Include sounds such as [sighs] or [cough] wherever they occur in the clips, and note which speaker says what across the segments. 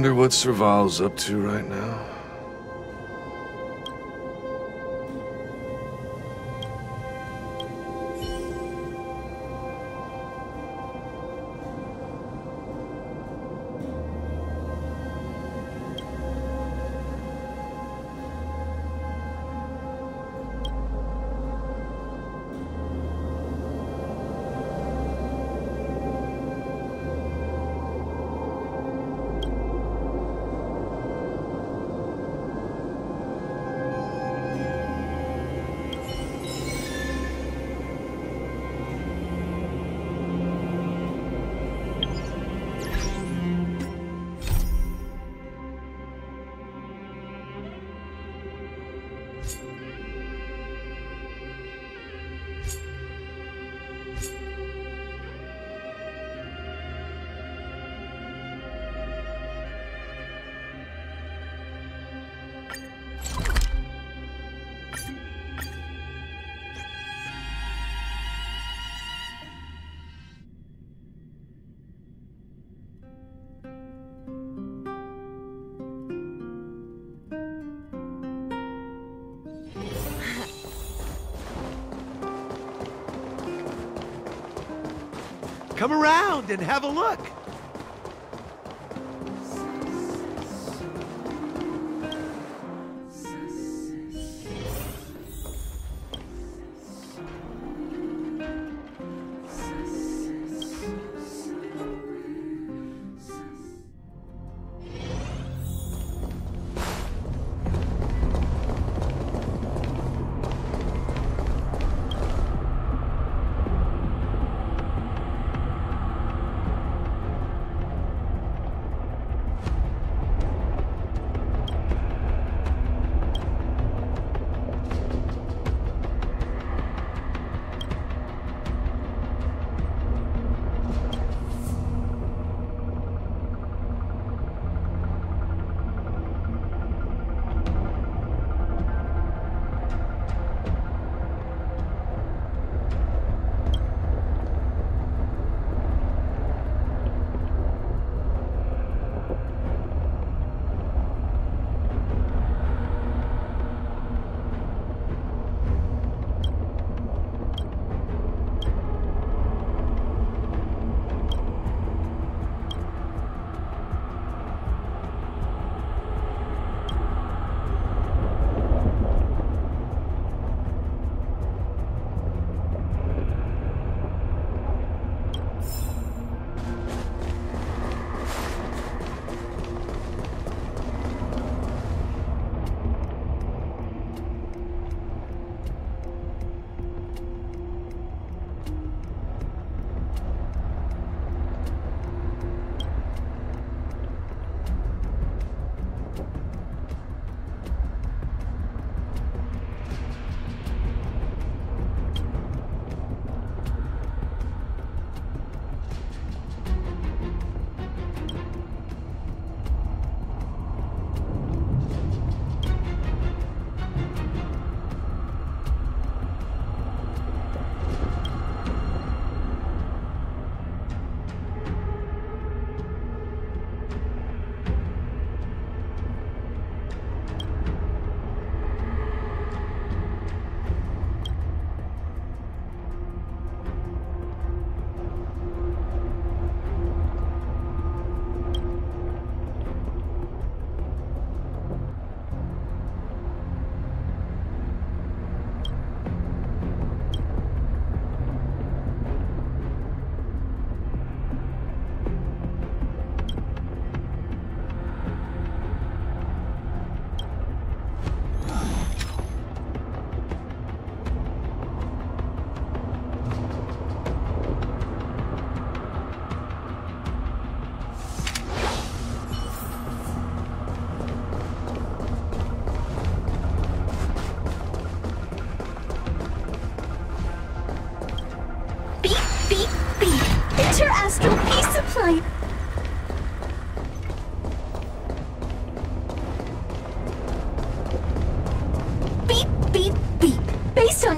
Speaker 1: wonder what Serval's up to right now.
Speaker 2: Come around and have a look.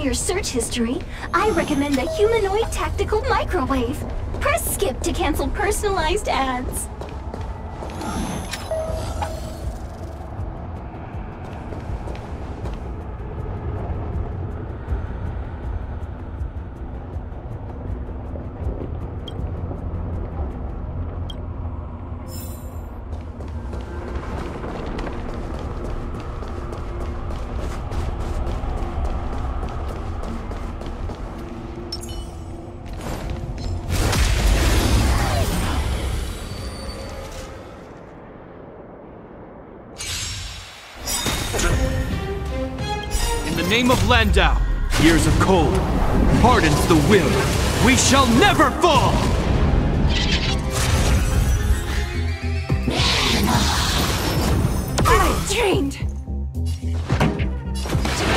Speaker 3: Your search history, I recommend the Humanoid Tactical Microwave. Press skip to cancel personalized ads.
Speaker 4: Name of Landau, years of cold hardens the will. We shall never fall!
Speaker 3: Trained!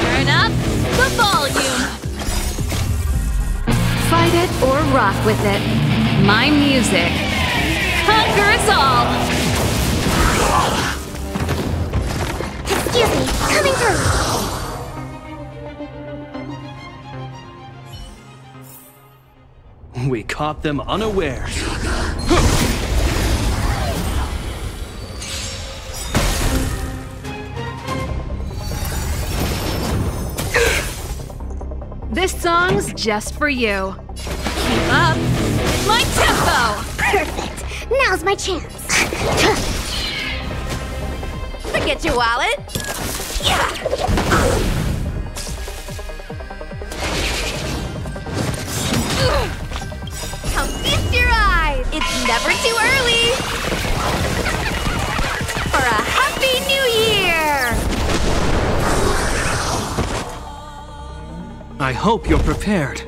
Speaker 5: Turn up the volume. Fight it or rock with it. My music conquers all.
Speaker 3: Excuse me, coming through! [laughs]
Speaker 4: We caught them unawares.
Speaker 5: This song's just for you. Keep up my tempo.
Speaker 3: Perfect! Now's my chance!
Speaker 5: Forget your wallet. Come feast your eyes. It's never too early for a happy new year.
Speaker 4: I hope you're prepared.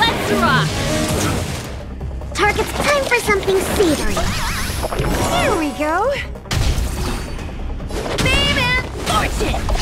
Speaker 5: Let's rock.
Speaker 3: Target's time for something savory. Here we go!
Speaker 5: Fame and fortune.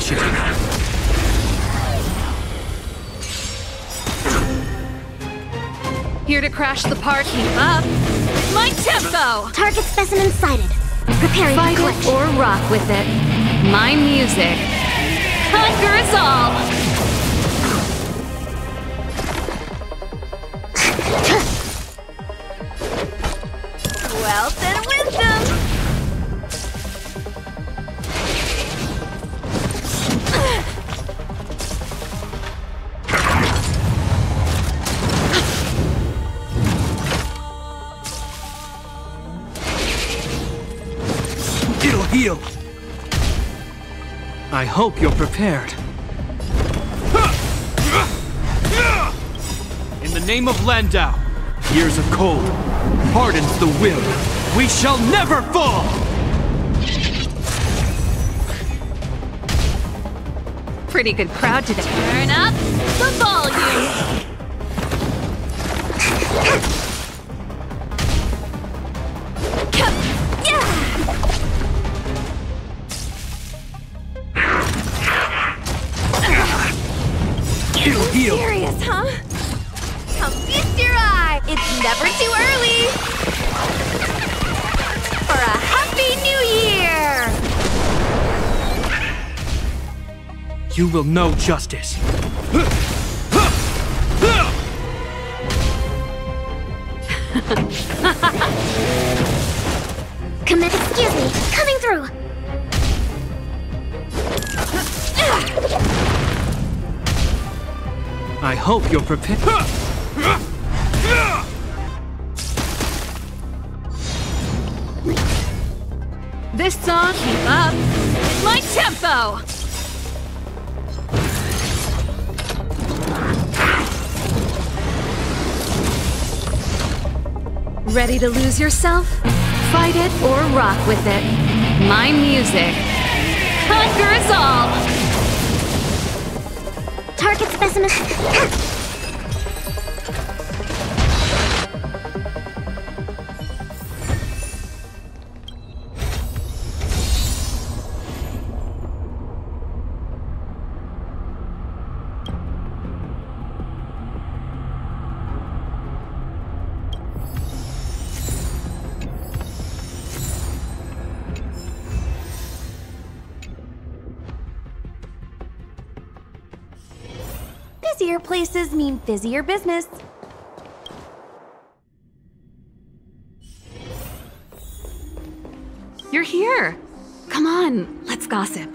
Speaker 4: Initiative.
Speaker 5: Here to crash the party. Up. My tempo!
Speaker 6: Target specimen sighted. Preparing
Speaker 5: Fight
Speaker 6: to
Speaker 5: it or rock with it. My music. Conquer us all!
Speaker 4: Hope you're prepared. In the name of Landau, years of cold hardens the will. We shall never fall!
Speaker 5: Pretty good crowd today. Turn up the volume!
Speaker 4: You will know justice.
Speaker 6: Commit, excuse me, coming through!
Speaker 4: I hope you're prepared.
Speaker 5: Ready to lose yourself? Fight it or rock with it. My music. Conquer us all!
Speaker 6: Target specimen. Mean busier business.
Speaker 5: You're here. Come on, let's gossip.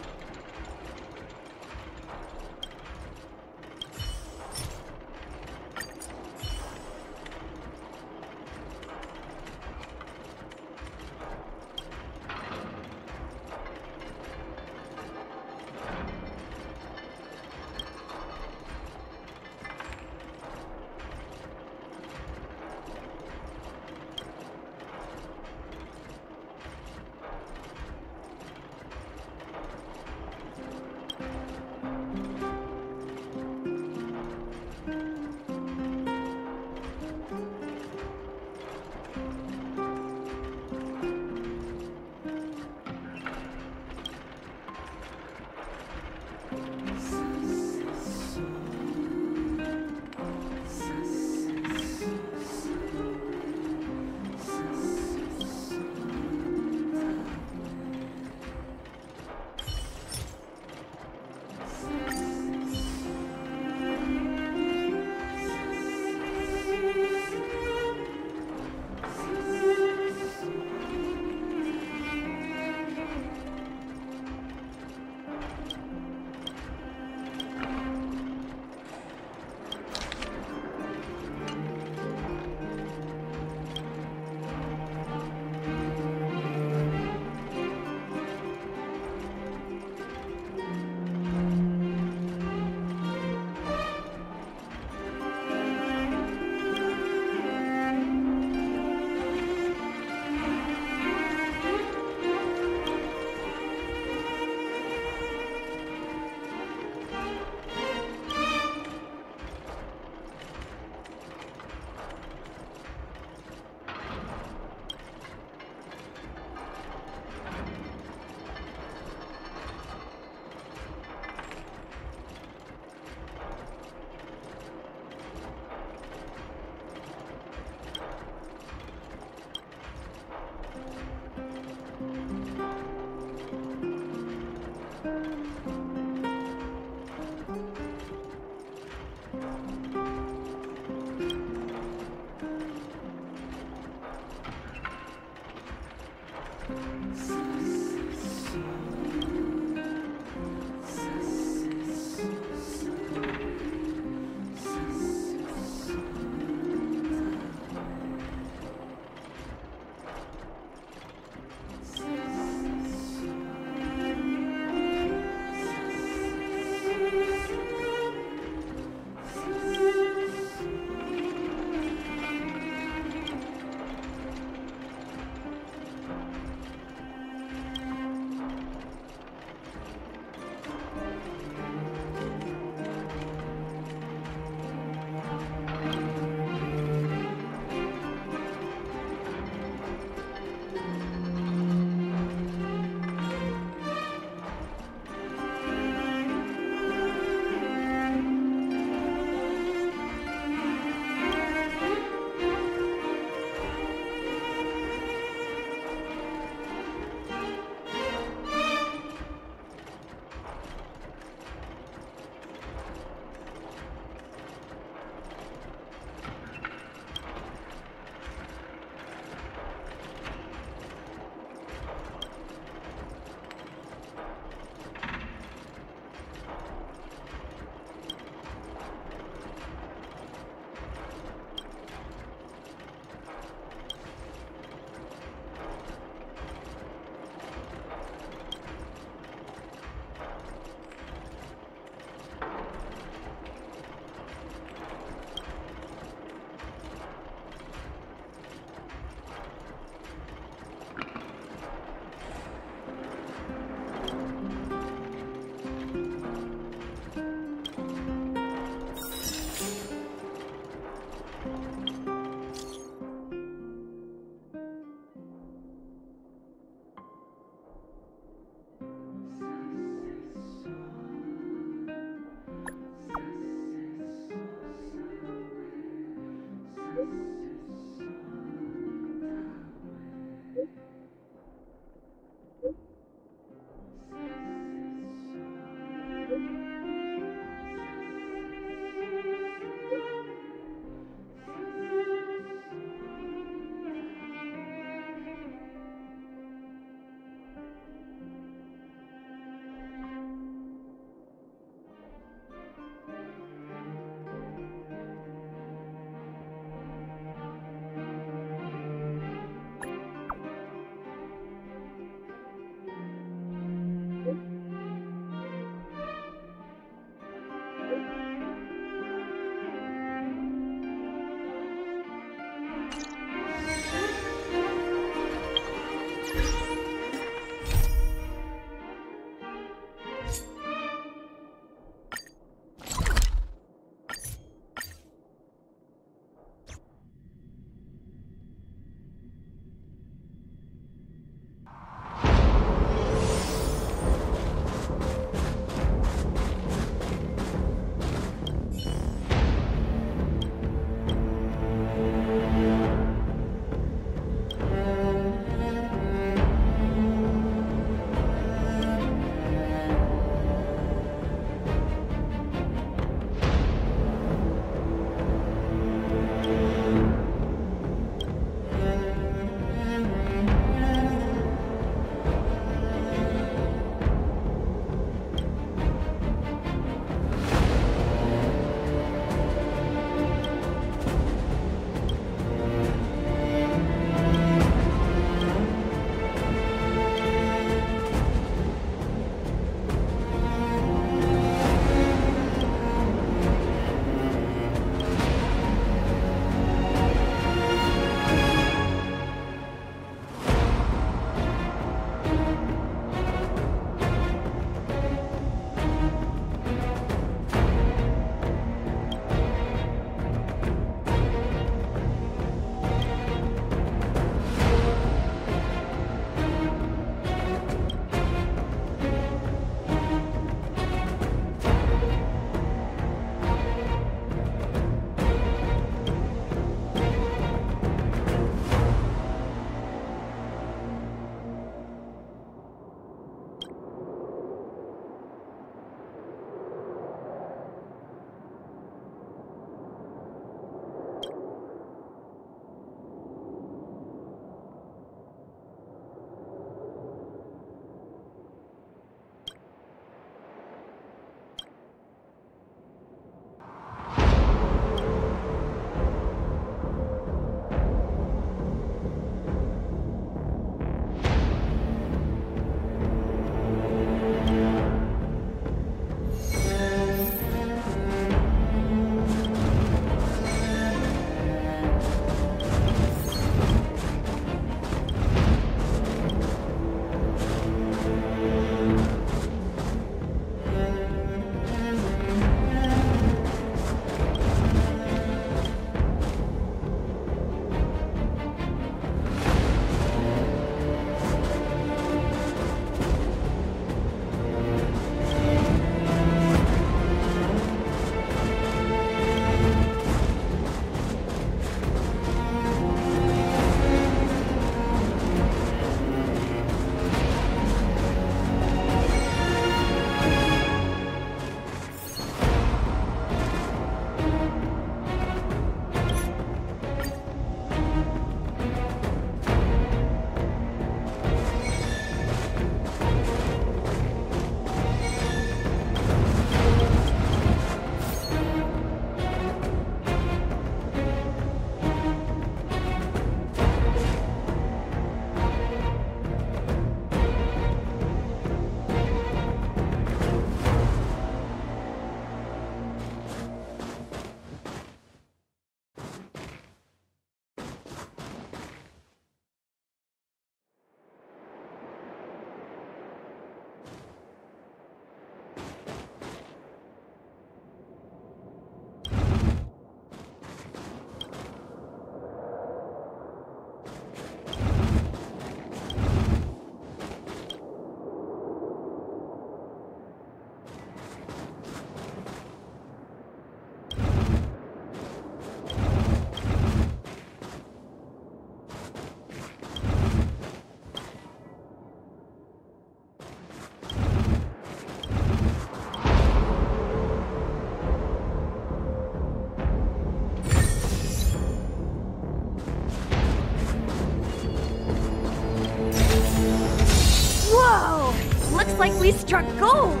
Speaker 5: Struck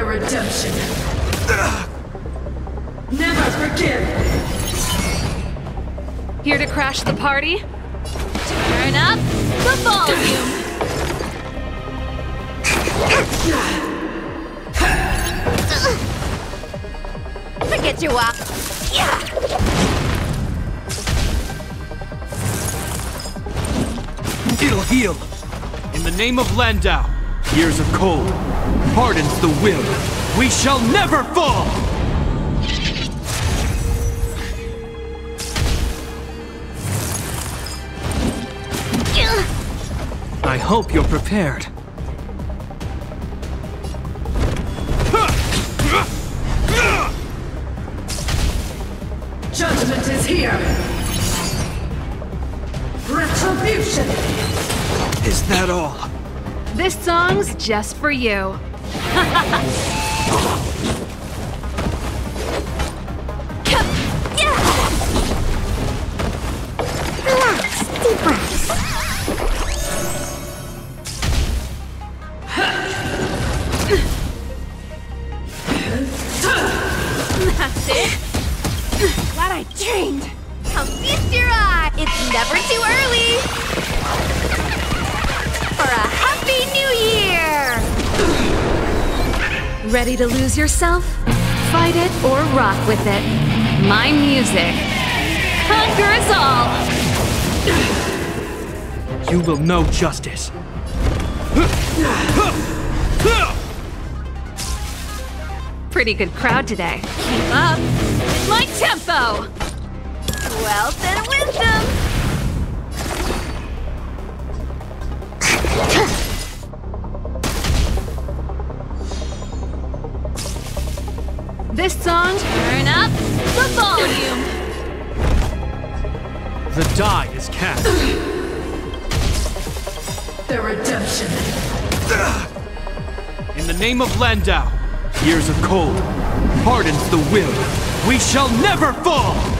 Speaker 5: gold!
Speaker 7: The redemption. Never forgive.
Speaker 5: Here to crash the party? Turn up the volume! Forget your walk.
Speaker 4: It'll heal. In the name of Landau, years of cold hardens the will. We shall never fall! I hope you're prepared.
Speaker 5: Just for you. [laughs] yourself? Fight it or rock with it. My music conquers all.
Speaker 4: You will know justice.
Speaker 5: Pretty good crowd today. Keep up. My tempo. Wealth and wisdom.
Speaker 4: Name of Landau, years of cold hardens the will. We shall never fall!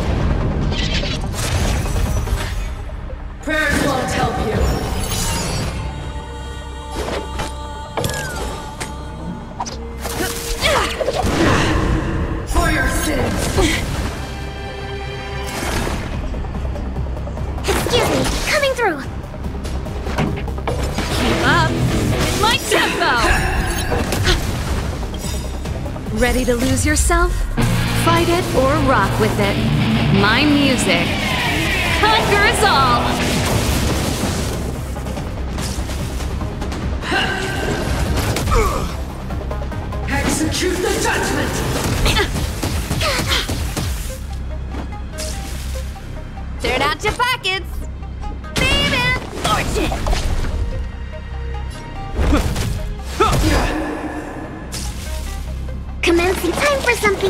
Speaker 5: Yourself? Fight it or rock with it. My music conquers all.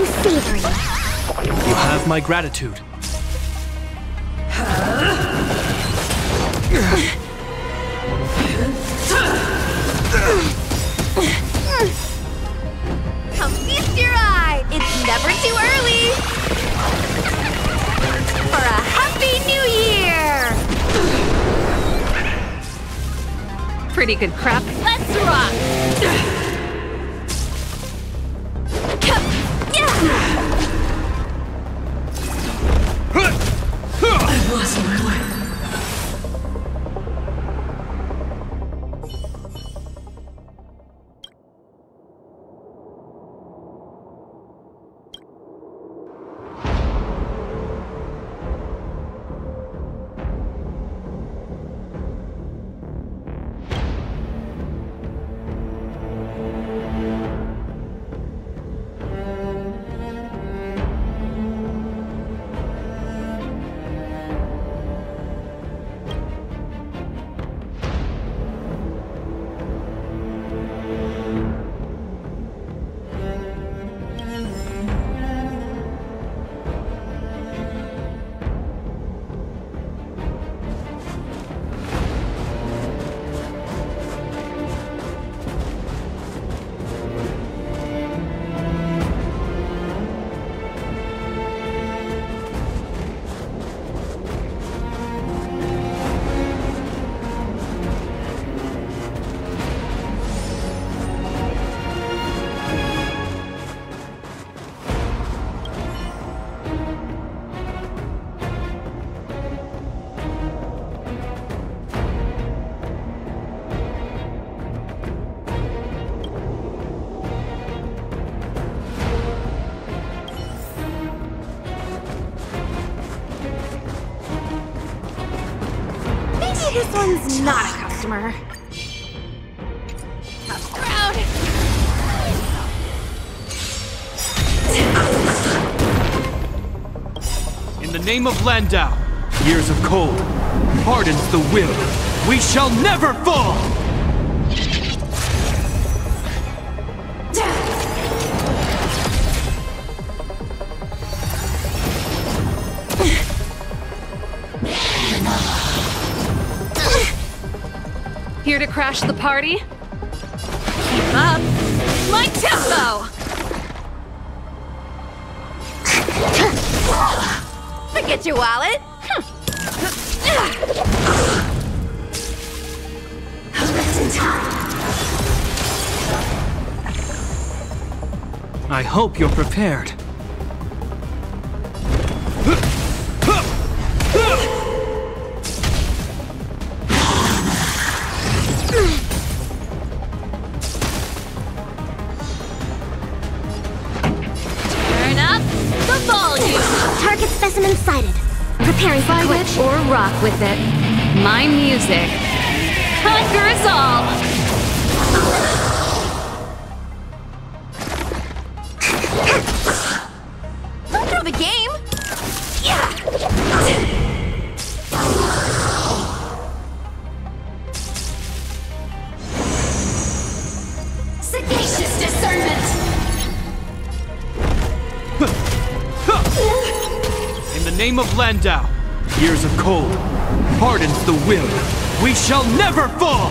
Speaker 8: Savory.
Speaker 4: You have my gratitude.
Speaker 8: Come feast your eye! It's never too early! For a happy new year!
Speaker 9: Pretty good crap.
Speaker 8: Let's rock!
Speaker 4: Name of Landau, years of cold hardens the will. We shall never fall!
Speaker 9: Here to crash the party?
Speaker 4: Hope you're prepared. Years of cold hardens the will. We shall never fall!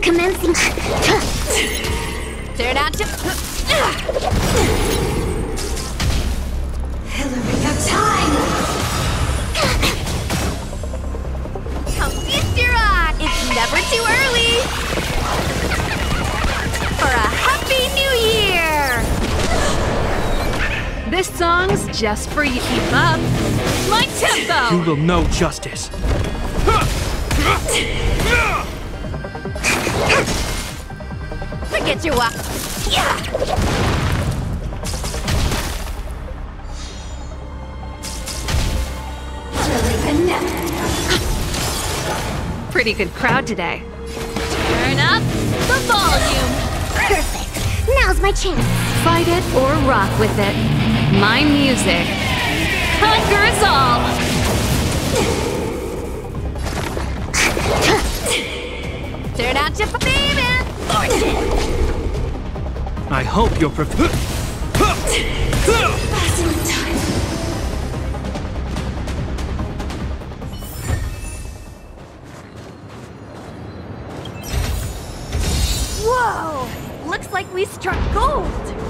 Speaker 8: Commencing. Turn out to.
Speaker 6: Hillary of time!
Speaker 8: Come feast your eye! It's never too early! New year!
Speaker 9: This song's just for you. Keep up. My
Speaker 4: You will know justice.
Speaker 8: Forget your walk. Yeah!
Speaker 9: Pretty good crowd today. Turn up the volume!
Speaker 8: Perfect. Now's my chance.
Speaker 9: Fight it or rock with it. My music conquers all!
Speaker 8: Turn out your baby!
Speaker 4: I hope you're prepared.
Speaker 8: We struck gold!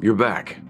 Speaker 10: You're back.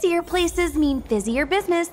Speaker 8: Busier places mean busier business.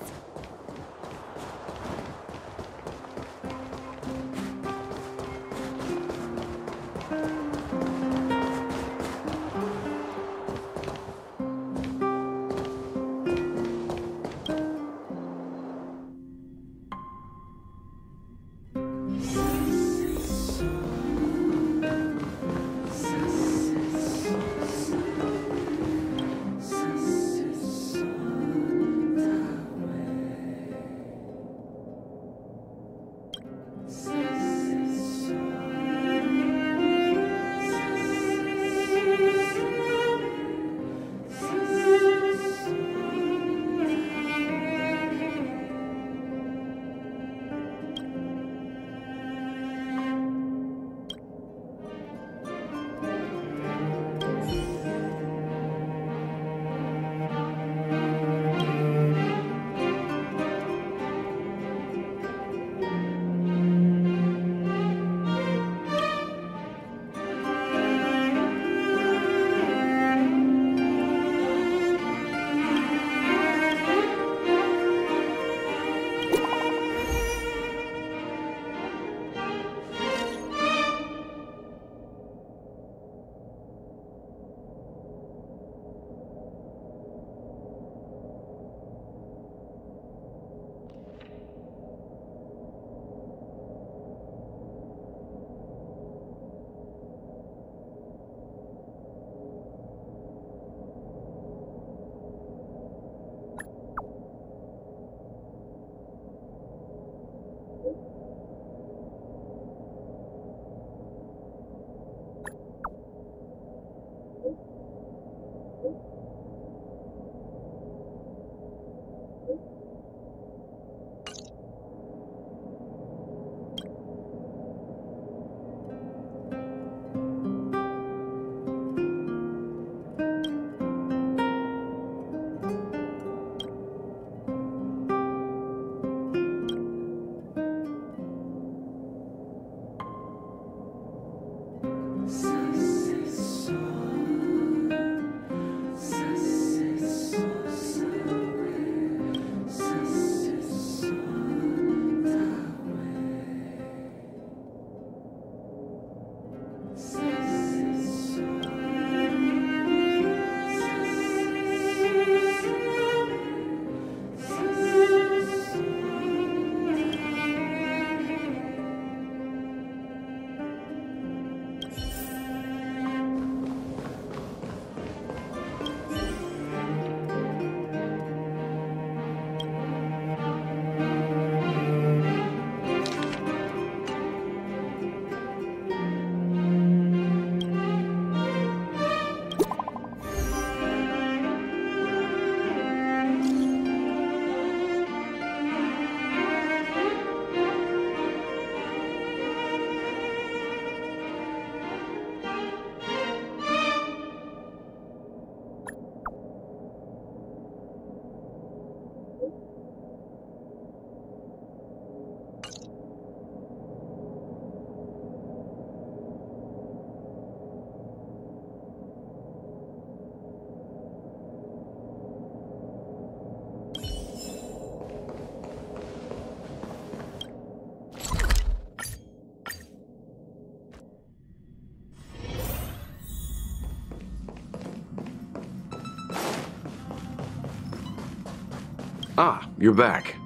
Speaker 10: Ah, you're back.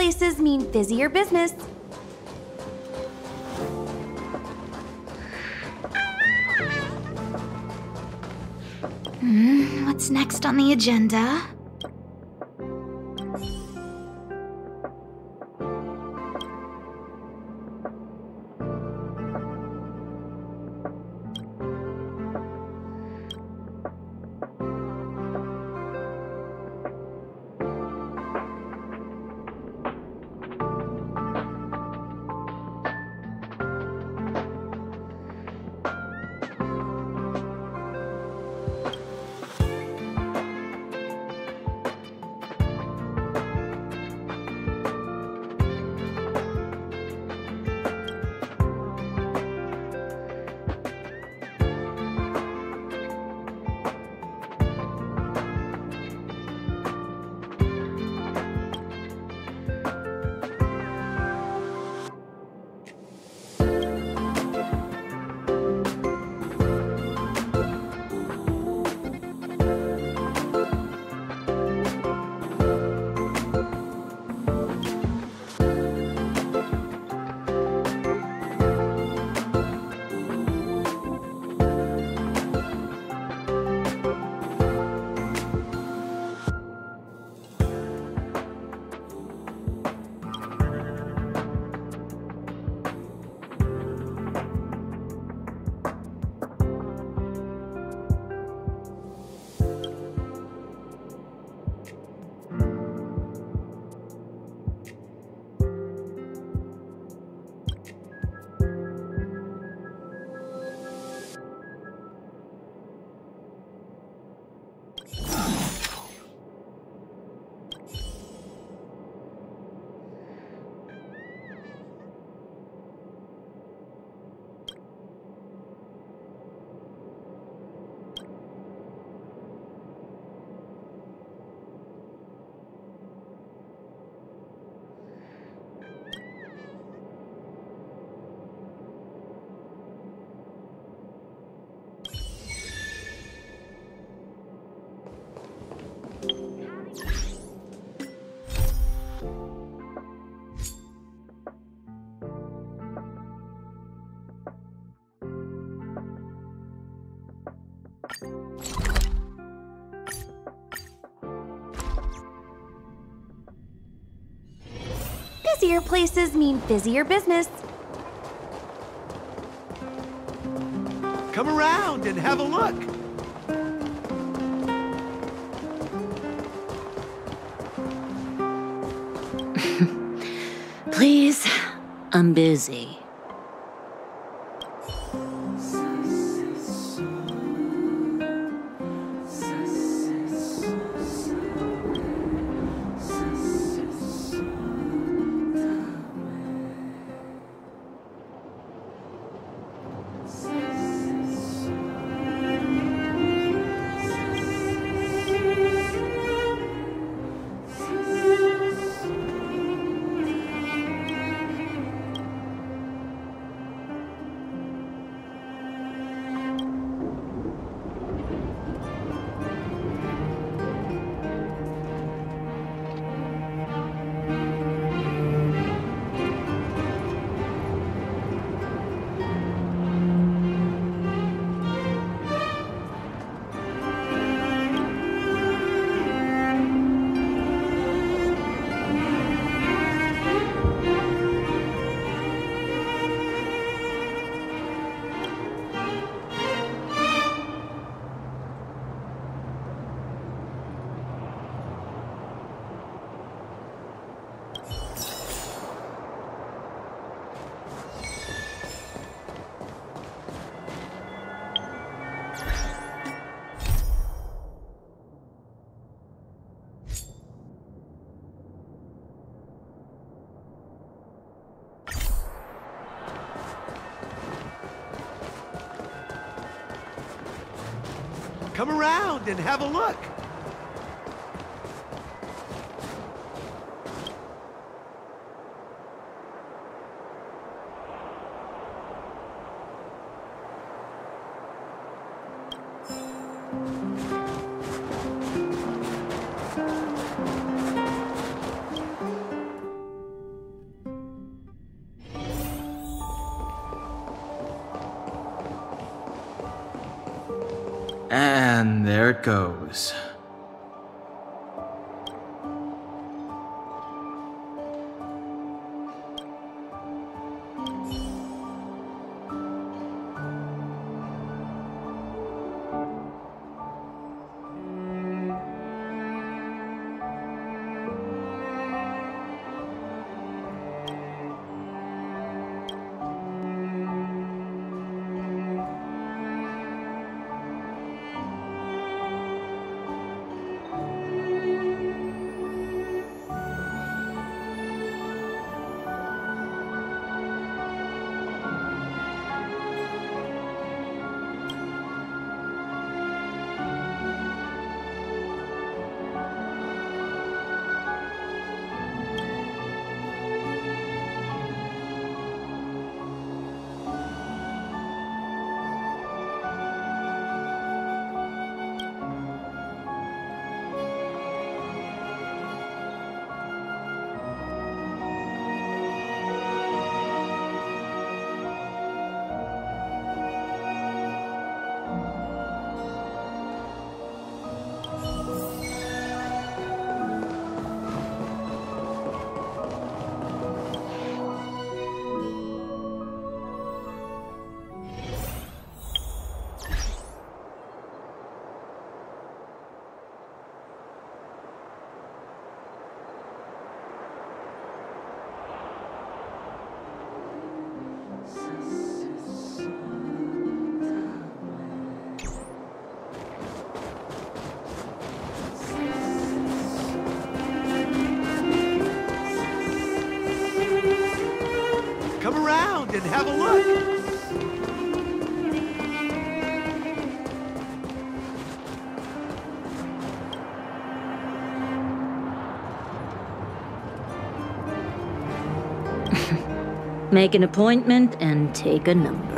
Speaker 8: Places mean busier business.
Speaker 3: Hmm, what's next on the agenda?
Speaker 8: Busier places mean busier business.
Speaker 2: Come around and have a look. [laughs]
Speaker 11: Please, I'm busy.
Speaker 2: Around and have a look.
Speaker 12: And there it goes.
Speaker 2: Have a look. [laughs]
Speaker 11: Make an appointment and take a number.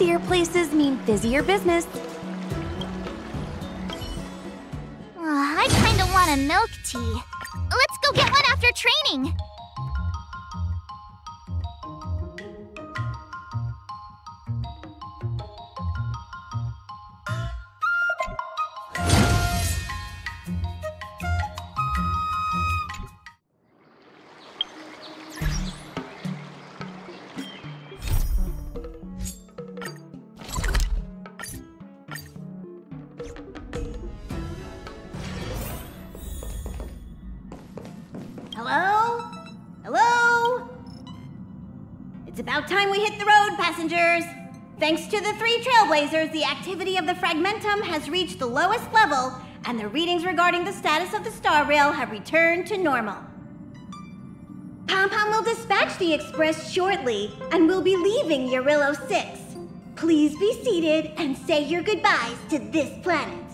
Speaker 8: Busier places mean busier business.
Speaker 13: I kinda want a milk tea. Let's go get one after training.
Speaker 14: Thanks to the three trailblazers, the activity of the fragmentum has reached the lowest level, and the readings regarding the status of the star rail have returned to normal. Pom Pom will dispatch the express shortly, and we'll be leaving Jarilo 6. Please be seated and say your goodbyes to this planet.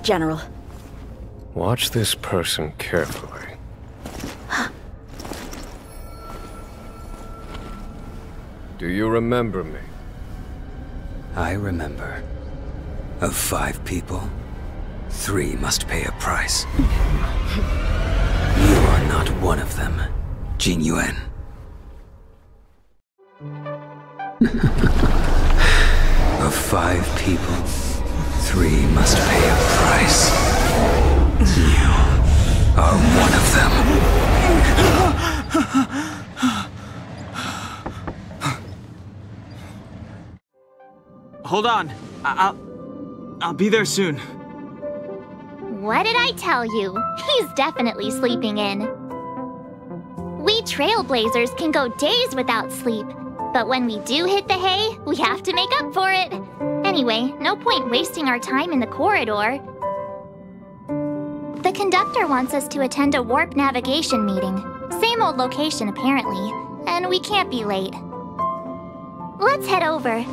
Speaker 3: Yes, General.
Speaker 1: watch this person carefully. Do you remember me?
Speaker 15: I remember. Of five people, three must pay a price. You are not one of them, Jing Yuan. [laughs] of five people, three must pay a price. You are one of them.
Speaker 12: Hold on. I- I'll. I'll be there soon.
Speaker 13: What did I tell you? He's definitely sleeping in. We trailblazers can go days without sleep, but when we do hit the hay, we have to make up for it. Anyway, no point wasting our time in the corridor. The conductor wants us to attend a warp navigation meeting. Same old location, apparently, and we can't be late. Let's head over.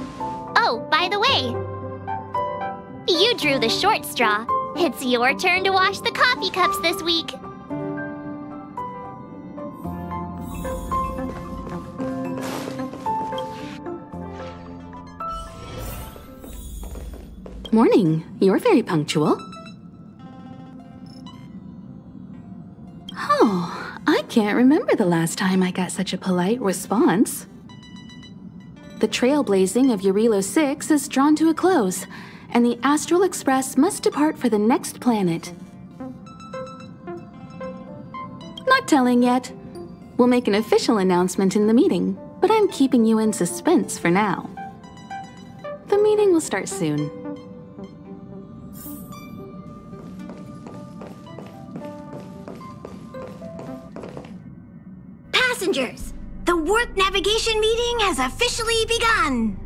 Speaker 13: Oh, by the way, you drew the short straw. It's your turn to wash the coffee cups this week.
Speaker 16: Morning. You're very punctual. Oh, I can't remember the last time I got such a polite response. The trailblazing of Jarilo 6 is drawn to a close, and the Astral Express must depart for the next planet. Not telling yet. We'll make an official announcement in the meeting, but I'm keeping you in suspense for now. The meeting will start soon.
Speaker 14: Passengers, the warp navigation meeting has officially begun.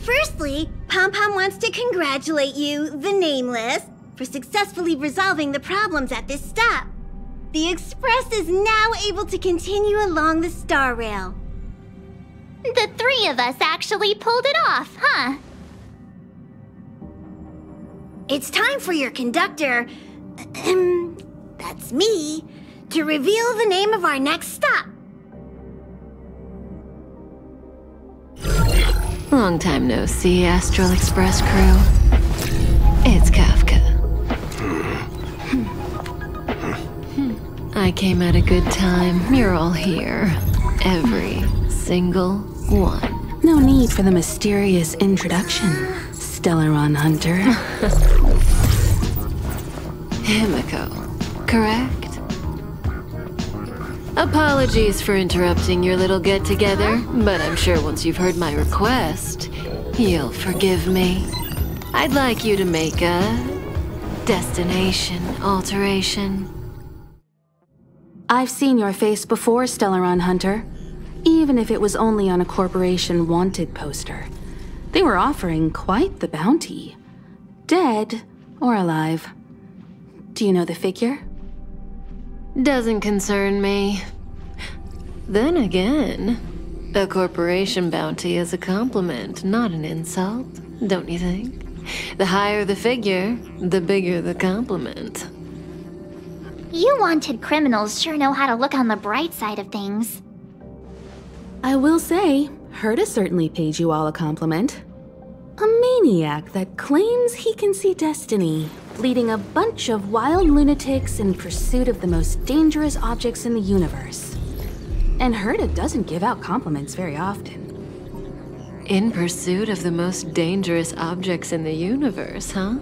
Speaker 14: Firstly, Pom Pom wants to congratulate you, the Nameless, for successfully resolving the problems at this stop. The Express is now able to continue along the Star Rail.
Speaker 13: The three of us actually pulled it off, huh?
Speaker 14: It's time for your conductor, [clears throat] that's me, to reveal the name of our next stop.
Speaker 17: Long time no see, Astral Express crew. It's Kafka. I came at a good time. You're all here. Every single one.
Speaker 16: No need for the mysterious introduction, Stellaron Hunter. [laughs]
Speaker 17: Himeko, correct? Apologies for interrupting your little get together, but I'm sure once you've heard my request, you'll forgive me. I'd like you to make a destination alteration.
Speaker 16: I've seen your face before, Stellaron Hunter. even if it was only on a corporation wanted poster. They were offering quite the bounty. Dead or alive. Do you know the figure?
Speaker 17: Doesn't concern me. Then again, a corporation bounty is a compliment, not an insult, don't you think? The higher the figure, the bigger the compliment.
Speaker 13: You wanted criminals sure know how to look on the bright side of things.
Speaker 16: I will say, Herta certainly paid you all a compliment. A maniac that claims he can see destiny, leading a bunch of wild lunatics in pursuit of the most dangerous objects in the universe. And Herta doesn't give out compliments very often.
Speaker 17: In pursuit of the most dangerous objects in the universe, huh?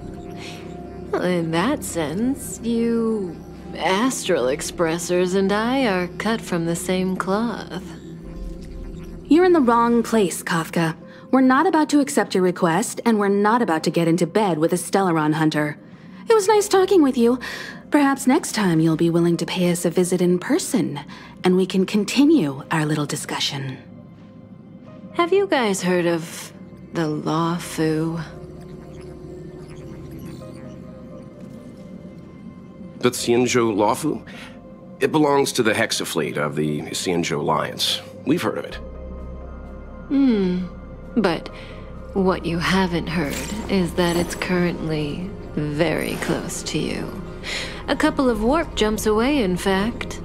Speaker 17: Well, in that sense, you astral expressors and I are cut from the same cloth.
Speaker 16: You're in the wrong place, Kafka. We're not about to accept your request, and we're not about to get into bed with a Stellaron hunter. It was nice talking with you. Perhaps next time you'll be willing to pay us a visit in person, and we can continue our little discussion.
Speaker 17: Have you guys heard of the Luofu?
Speaker 10: The Xianzhou Luofu? It belongs to the Hexa fleet of the Xianzhou Alliance. We've heard of it.
Speaker 17: Hmm. But what you haven't heard is that it's currently very close to you. A couple of warp jumps away, in fact.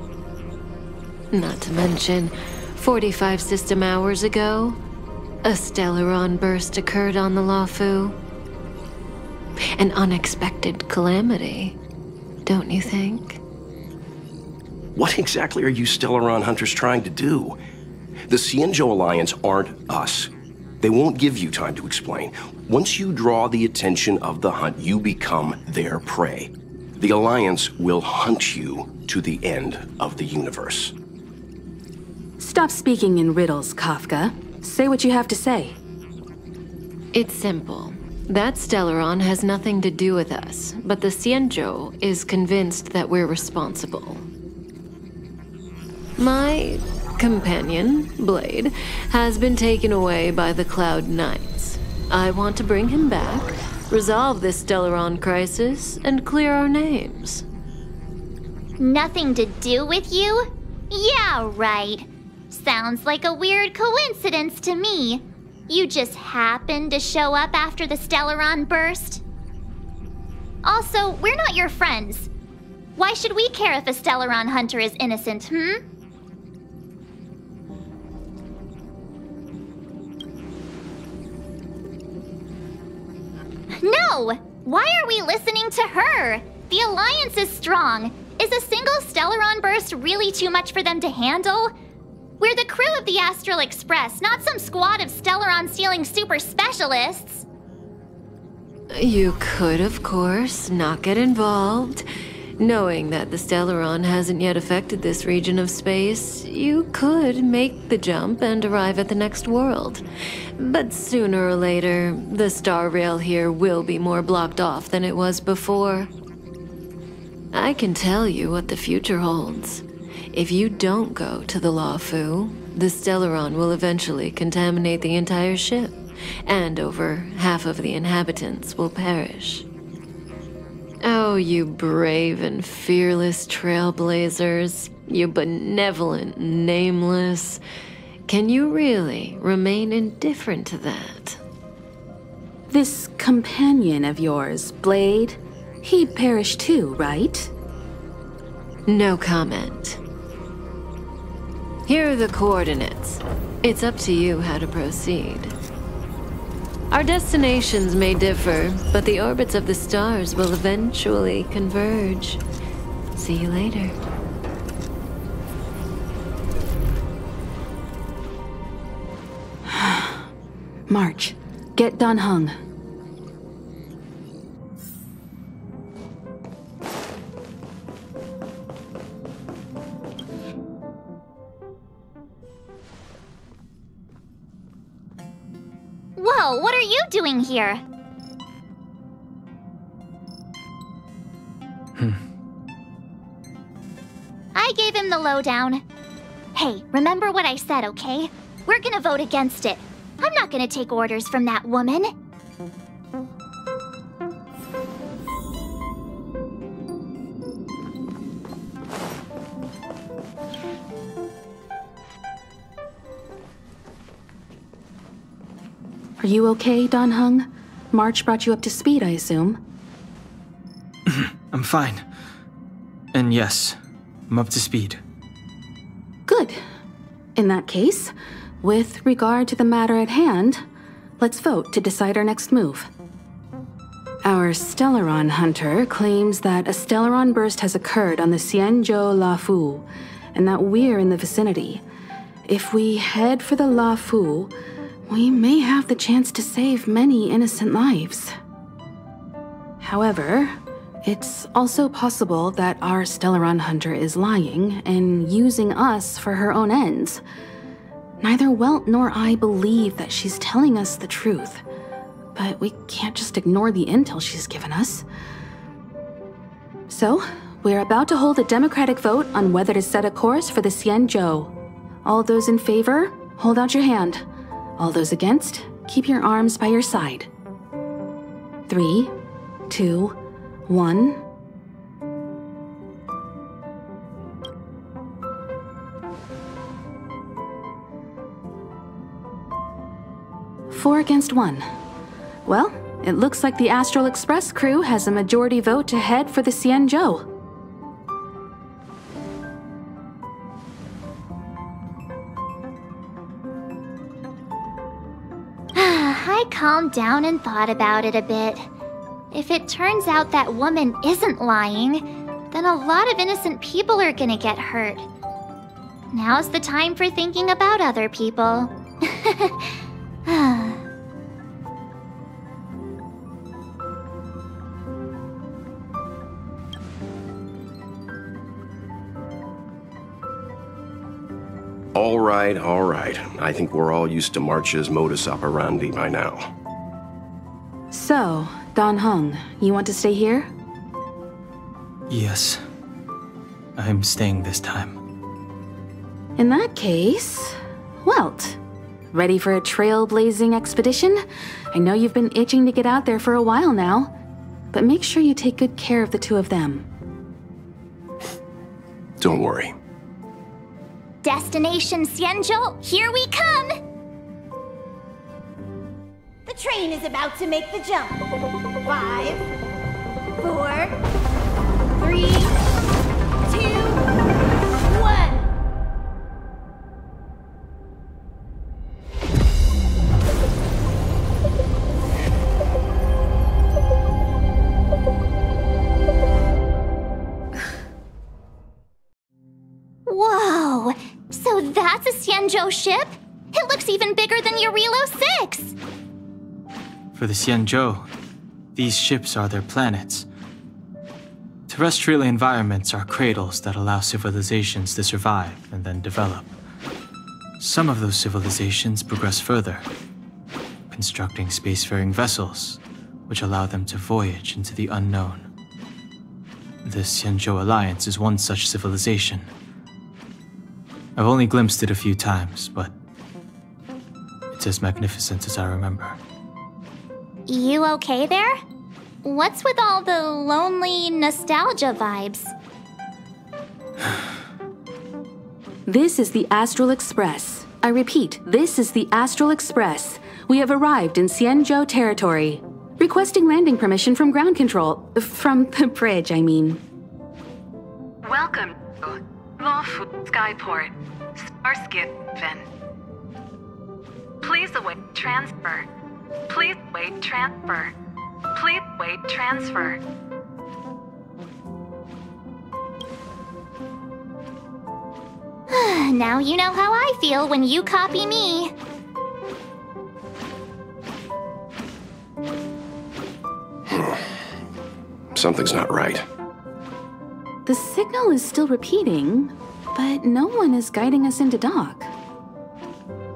Speaker 17: Not to mention, 45 system hours ago, a Stellaron burst occurred on the Luofu. An unexpected calamity, don't you think?
Speaker 10: What exactly are you Stellaron hunters trying to do? The Xianzhou Alliance aren't us. They won't give you time to explain. Once you draw the attention of the hunt, you become their prey. The Alliance will hunt you to the end of the universe.
Speaker 16: Stop speaking in riddles, Kafka. Say what you have to say.
Speaker 17: It's simple. That Stellaron has nothing to do with us, but the Xianzhou is convinced that we're responsible. My companion, Blade, has been taken away by the Cloud Knights. I want to bring him back, resolve this Stellaron crisis, and clear our names.
Speaker 13: Nothing to do with you? Yeah, right. Sounds like a weird coincidence to me. You just happened to show up after the Stellaron burst? Also, we're not your friends. Why should we care if a Stellaron hunter is innocent, hmm? No! Why are we listening to her? The Alliance is strong. Is a single Stellaron burst really too much for them to handle? We're the crew of the Astral Express, not some squad of Stellaron stealing super specialists.
Speaker 17: You could, of course, not get involved. Knowing that the Stellaron hasn't yet affected this region of space, you could make the jump and arrive at the next world. But sooner or later, the star rail here will be more blocked off than it was before. I can tell you what the future holds. If you don't go to the Luofu, the Stellaron will eventually contaminate the entire ship, and over half of the inhabitants will perish. Oh, you brave and fearless trailblazers, you benevolent nameless. Can you really remain indifferent to that?
Speaker 16: This companion of yours, Blade, he perished too, right?
Speaker 17: No comment. Here are the coordinates. It's up to you how to proceed. Our destinations may differ, but the orbits of the stars will eventually converge. See you later. [sighs]
Speaker 16: March, get Dan
Speaker 13: Whoa, what are you doing here? Hmm. I gave him the lowdown. Hey, remember what I said, okay? We're gonna vote against it. I'm not gonna take orders from that woman.
Speaker 16: Are you okay, Dan Heng? March brought you up to speed, I assume. [clears throat]
Speaker 12: I'm fine. And yes, I'm up to speed.
Speaker 16: Good. In that case, with regard to the matter at hand, let's vote to decide our next move. Our Stellaron hunter claims that a Stellaron burst has occurred on the Xianzhou Luofu, and that we're in the vicinity. If we head for the Luofu, we may have the chance to save many innocent lives. However, it's also possible that our Stellaron hunter is lying and using us for her own ends. Neither Welt nor I believe that she's telling us the truth, but we can't just ignore the intel she's given us. So, we're about to hold a democratic vote on whether to set a course for the Xianzhou. All those in favor, hold out your hand. All those against, keep your arms by your side. Three, two, one. Four against one. Well, it looks like the Astral Express crew has a majority vote to head for the Xianzhou.
Speaker 13: I calmed down and thought about it a bit. If it turns out that woman isn't lying, then a lot of innocent people are gonna get hurt. Now's the time for thinking about other people. [laughs] [sighs] [sighs]
Speaker 10: All right, all right. I think we're all used to March's modus operandi by now.
Speaker 16: So, Dan Heng, you want to stay here?
Speaker 12: Yes. I'm staying this time.
Speaker 16: In that case, Welt. Ready for a trailblazing expedition? I know you've been itching to get out there for a while now, but make sure you take good care of the two of them.
Speaker 10: Don't worry.
Speaker 13: Destination Xianzhou, here we come!
Speaker 14: The train is about to make the jump. Five, four, three, two,
Speaker 13: Xianzhou ship? It looks even bigger than Jarilo 6!
Speaker 12: For the Xianzhou, these ships are their planets. Terrestrial environments are cradles that allow civilizations to survive and then develop. Some of those civilizations progress further, constructing spacefaring vessels, which allow them to voyage into the unknown. The Xianzhou Alliance is one such civilization. I've only glimpsed it a few times, but it's as magnificent as I remember.
Speaker 13: You okay there? What's with all the lonely nostalgia vibes? [sighs]
Speaker 16: This is the Astral Express. I repeat, this is the Astral Express. We have arrived in Xianzhou territory. Requesting landing permission from ground control. From the bridge, I mean.
Speaker 5: Welcome to Luofu Skyport, Starskiff Haven. Please await transfer. Please wait transfer. Please wait transfer. [sighs]
Speaker 13: now you know how I feel when you copy me. [sighs]
Speaker 10: Something's not right.
Speaker 16: The signal is still repeating, but no one is guiding us into dock.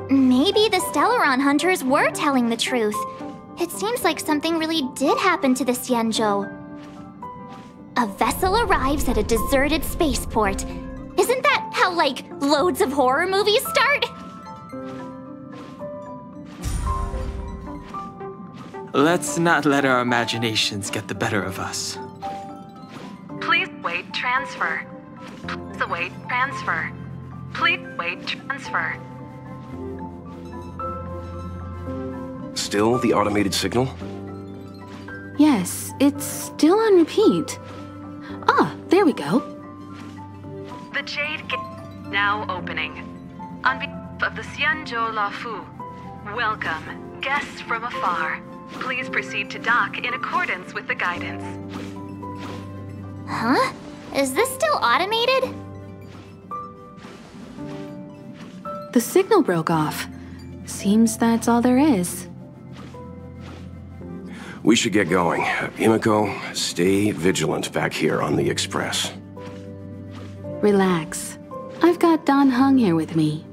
Speaker 13: Maybe the Stellaron hunters were telling the truth. It seems like something really did happen to the Xianzhou. A vessel arrives at a deserted spaceport. Isn't that how how, like, loads of horror movies start?
Speaker 12: Let's not let our imaginations get the better of us.
Speaker 5: Please wait transfer. Please await transfer. Please wait transfer.
Speaker 10: Still the automated signal?
Speaker 16: Yes, it's still on repeat. Ah, there we go.
Speaker 5: The Jade Gate now opening. On behalf of the Xianzhou Luofu, welcome, guests from afar. Please proceed to dock in accordance with the guidance.
Speaker 13: Huh? Is this still automated?
Speaker 16: The signal broke off. Seems that's all there is.
Speaker 10: We should get going. Himeko, stay vigilant back here on the Express.
Speaker 16: Relax. I've got Dan Heng here with me.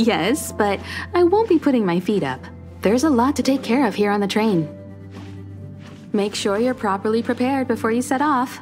Speaker 16: Yes, but I won't be putting my feet up. There's a lot to take care of here on the train. Make sure you're properly prepared before you set off.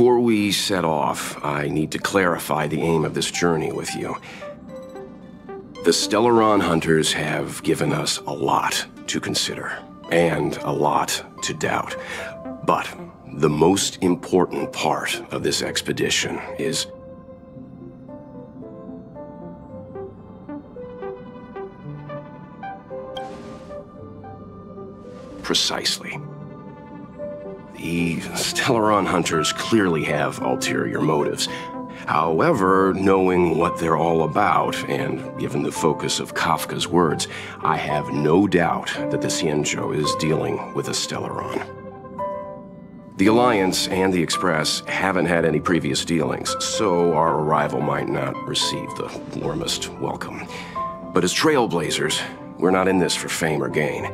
Speaker 10: Before we set off, I need to clarify the aim of this journey with you. The Stellaron hunters have given us a lot to consider, and a lot to doubt. But the most important part of this expedition is precisely. The Stellaron hunters clearly have ulterior motives. However, knowing what they're all about, and given the focus of Kafka's words, I have no doubt that the Xianzhou is dealing with a Stellaron. The Alliance and the Express haven't had any previous dealings, so our arrival might not receive the warmest welcome. But as trailblazers, we're not in this for fame or gain.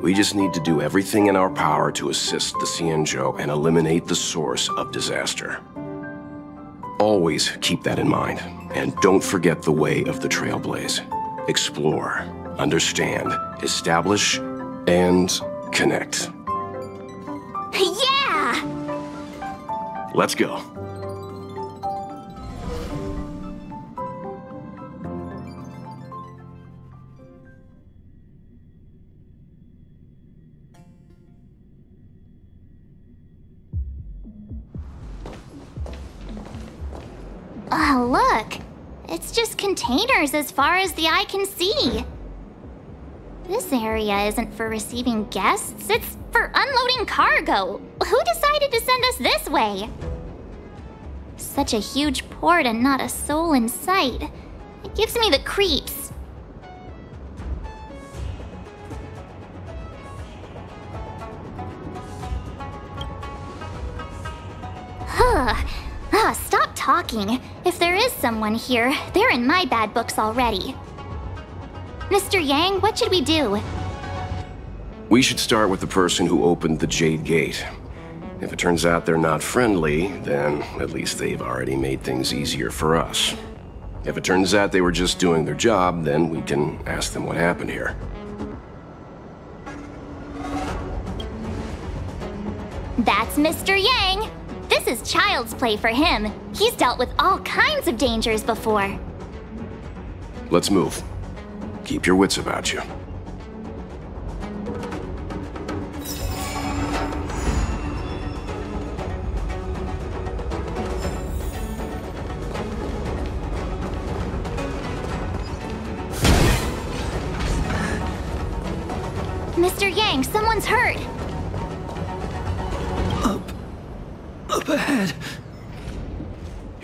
Speaker 10: We just need to do everything in our power to assist the Xianzhou and eliminate the source of disaster. Always keep that in mind, and don't forget the way of the Trailblaze. Explore, understand, establish, and connect. [laughs]
Speaker 13: Yeah!
Speaker 10: Let's go.
Speaker 13: Oh, look! It's just containers as far as the eye can see. This area isn't for receiving guests, it's for unloading cargo. Who decided to send us this way? Such a huge port and not a soul in sight. It gives me the creeps. Huh. Ah, stop talking. If there is someone here, they're in my bad books already. Mr. Yang, what should we do?
Speaker 10: We should start with the person who opened the Jade Gate. If it turns out they're not friendly, then at least they've already made things easier for us. If it turns out they were just doing their job, then we can ask them what happened here.
Speaker 13: That's Mr. Yang. This is child's play for him. He's dealt with all kinds of dangers before.
Speaker 10: Let's move. Keep your wits about you.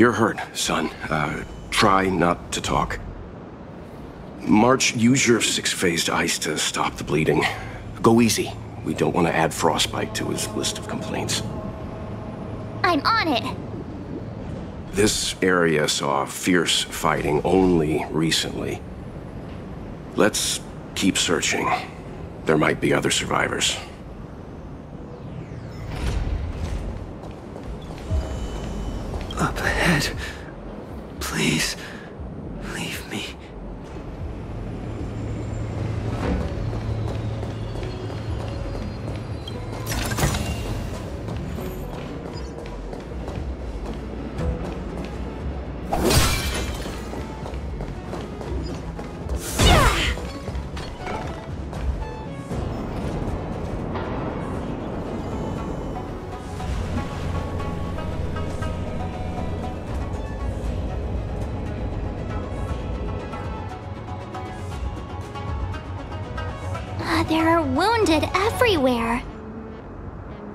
Speaker 10: You're hurt, son. Uh, try not to talk. March, use your six-phased ice to stop the bleeding. Go easy. We don't want to add frostbite to his list of complaints.
Speaker 13: I'm on it.
Speaker 10: This area saw fierce fighting only recently. Let's keep searching. There might be other survivors.
Speaker 15: Up ahead. Please.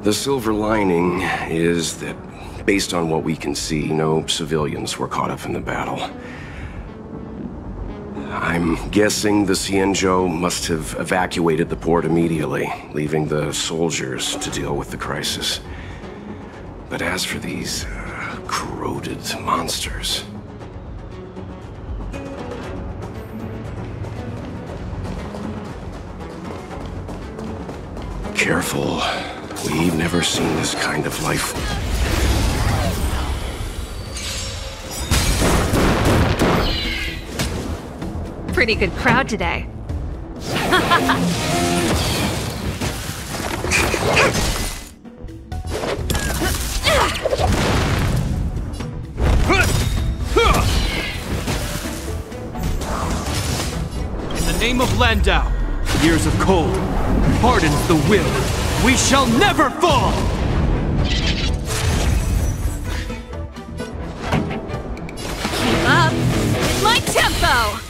Speaker 10: The silver lining is that, based on what we can see, no civilians were caught up in the battle. I'm guessing the Xianzhou must have evacuated the port immediately, leaving the soldiers to deal with the crisis. But as for these uh, corroded monsters... Careful. We've never seen this kind of life.
Speaker 5: Pretty good crowd today.
Speaker 4: In the name of Landau, years of cold hardens the will. We shall never fall!
Speaker 5: Keep up my tempo!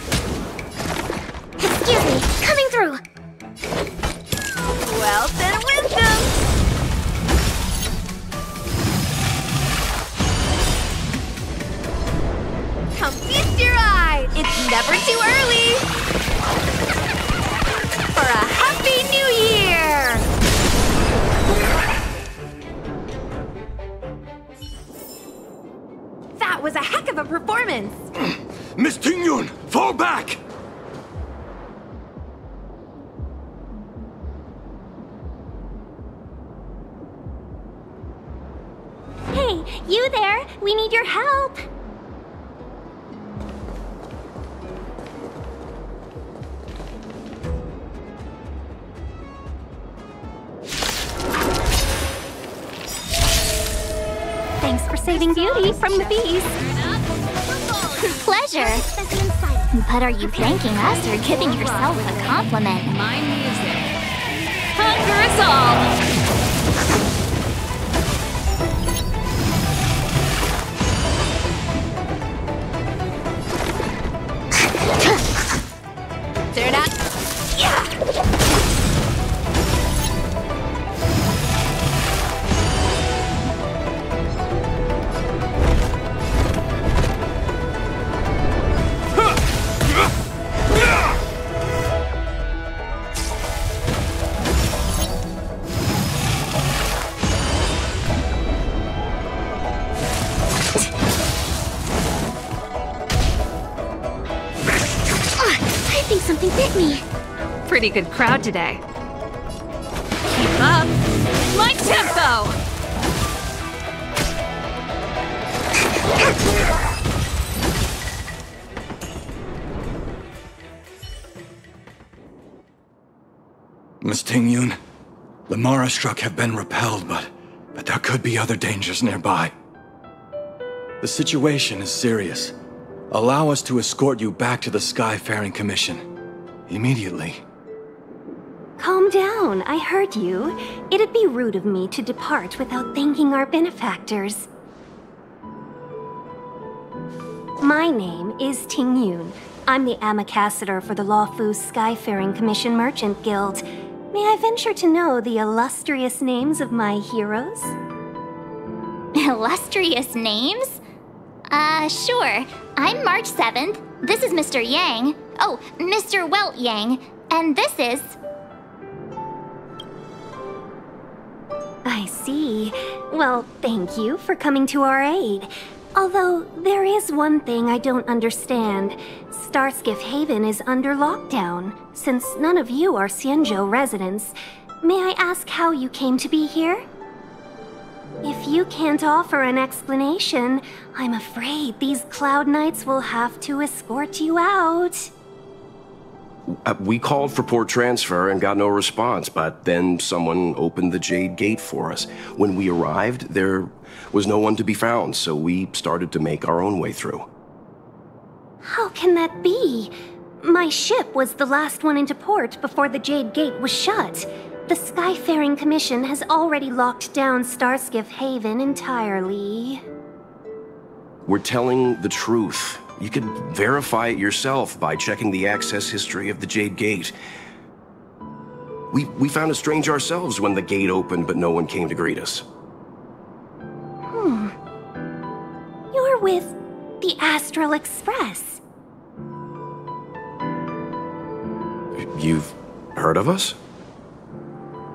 Speaker 5: Pretty good crowd today. Keep up my tempo!
Speaker 15: Miss Tingyun, the Mara struck have been repelled, but, but there could be other dangers nearby. The situation is serious. Allow us to escort you back to the Skyfaring Commission. Immediately.
Speaker 18: I heard you. It'd be rude of me to depart without thanking our benefactors. My name is Tingyun. I'm the ambassador for the Luofu Skyfaring Commission Merchant Guild. May I venture to know the illustrious names of my heroes? [laughs]
Speaker 13: Illustrious names? Uh, sure. I'm March 7th. This is Mr. Yang. Oh, Mr. Welt Yang. And this is.
Speaker 18: Well, thank you for coming to our aid. Although, there is one thing I don't understand. Starskiff Haven is under lockdown. Since none of you are Xianzhou residents, may I ask how you came to be here? If you can't offer an explanation, I'm afraid these Cloud Knights will have to escort you out.
Speaker 10: Uh, we called for port transfer and got no response, but then someone opened the Jade Gate for us. When we arrived, there was no one to be found, so we started to make our own way through.
Speaker 18: How can that be? My ship was the last one into port before the Jade Gate was shut. The Skyfaring Commission has already locked down Starskiff Haven entirely.
Speaker 10: We're telling the truth. You could verify it yourself by checking the access history of the Jade Gate. We, we found it strange ourselves when the gate opened, but no one came to greet us.
Speaker 18: Hmm. You're with the Astral Express.
Speaker 10: You've heard of us?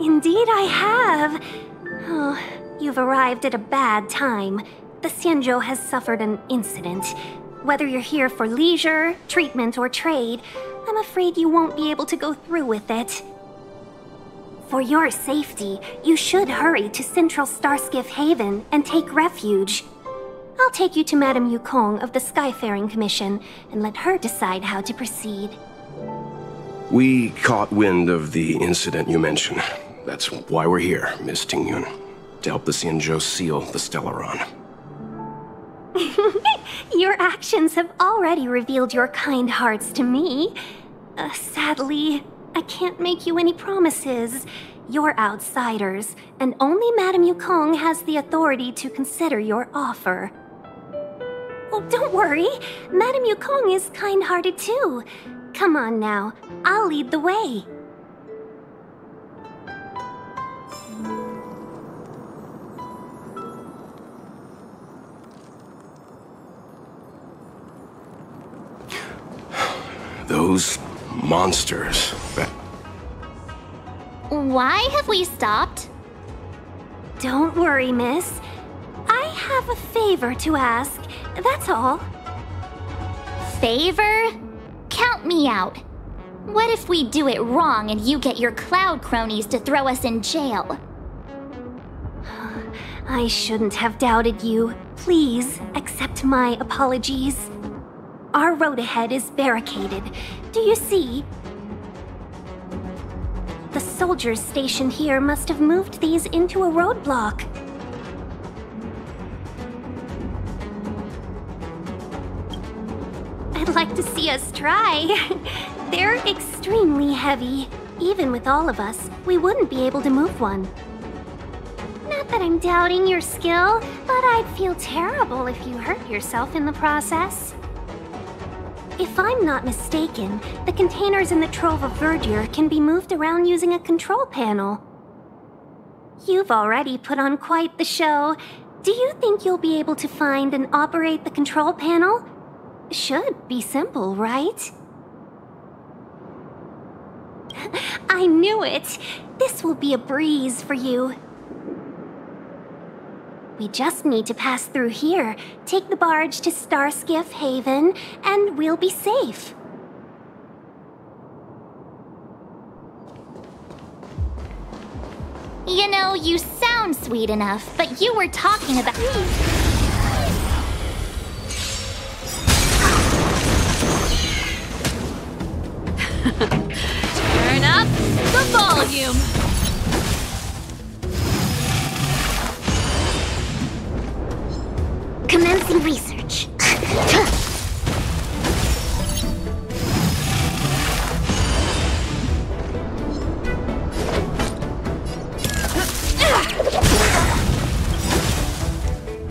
Speaker 18: Indeed, I have. Oh, you've arrived at a bad time. The Xianzhou has suffered an incident. Whether you're here for leisure, treatment, or trade, I'm afraid you won't be able to go through with it. For your safety, you should hurry to Central Starskiff Haven and take refuge. I'll take you to Madame Yukong of the Skyfaring Commission and let her decide how to proceed.
Speaker 10: We caught wind of the incident you mentioned. That's why we're here, Miss Tingyun. To help the Xianzhou seal the Stellaron. [laughs]
Speaker 18: your actions have already revealed your kind hearts to me. Uh, sadly, I can't make you any promises. You're outsiders, and only Madame Yukong has the authority to consider your offer. Oh, don't worry. Madame Yukong is kind-hearted too. Come on now, I'll lead the way.
Speaker 10: Those monsters.
Speaker 13: Why have we stopped?
Speaker 18: Don't worry, miss. I have a favor to ask, that's all.
Speaker 13: Favor? Count me out. What if we do it wrong and you get your cloud cronies to throw us in jail? [sighs]
Speaker 18: I shouldn't have doubted you. Please accept my apologies. Our road ahead is barricaded. Do you see? The soldiers stationed here must have moved these into a roadblock. I'd like to see us try. [laughs] They're extremely heavy. Even with all of us, we wouldn't be able to move one. Not that I'm doubting your skill, but I'd feel terrible if you hurt yourself in the process. If I'm not mistaken, the containers in the Trove of Verdure can be moved around using a control panel. You've already put on quite the show. Do you think you'll be able to find and operate the control panel? Should be simple, right? [laughs] I knew it! This will be a breeze for you. We just need to pass through here, take the barge to Starskiff Haven, and we'll be safe.
Speaker 13: You know, you sound sweet enough, but you were talking about. [laughs]
Speaker 17: Turn up the volume!
Speaker 18: Commencing research.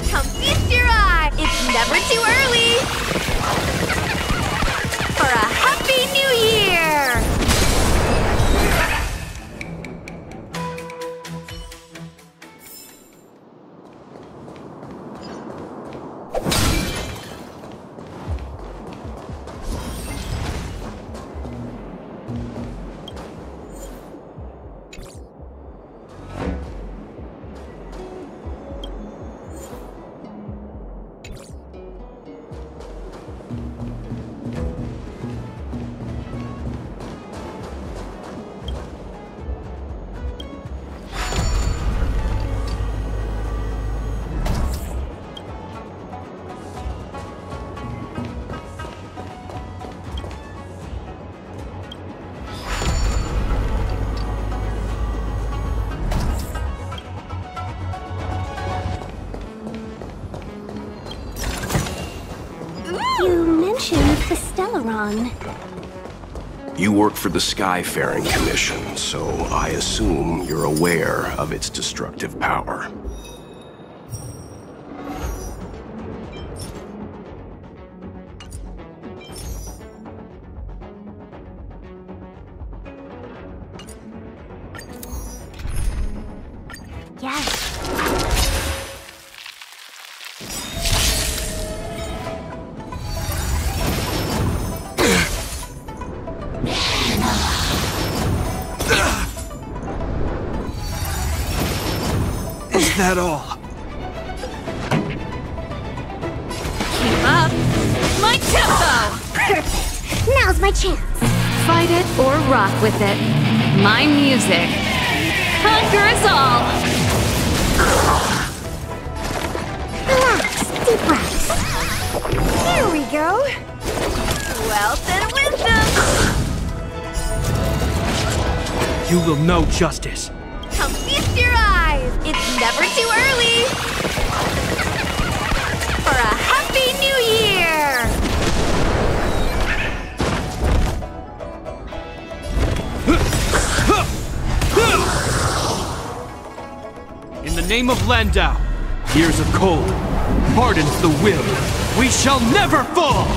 Speaker 8: Come feast your eye! It's never too early! For a Happy New Year!
Speaker 6: You
Speaker 10: work for the Skyfaring Commission, so I assume you're aware of its destructive power.
Speaker 4: Years of cold hardens the will. We shall never fall!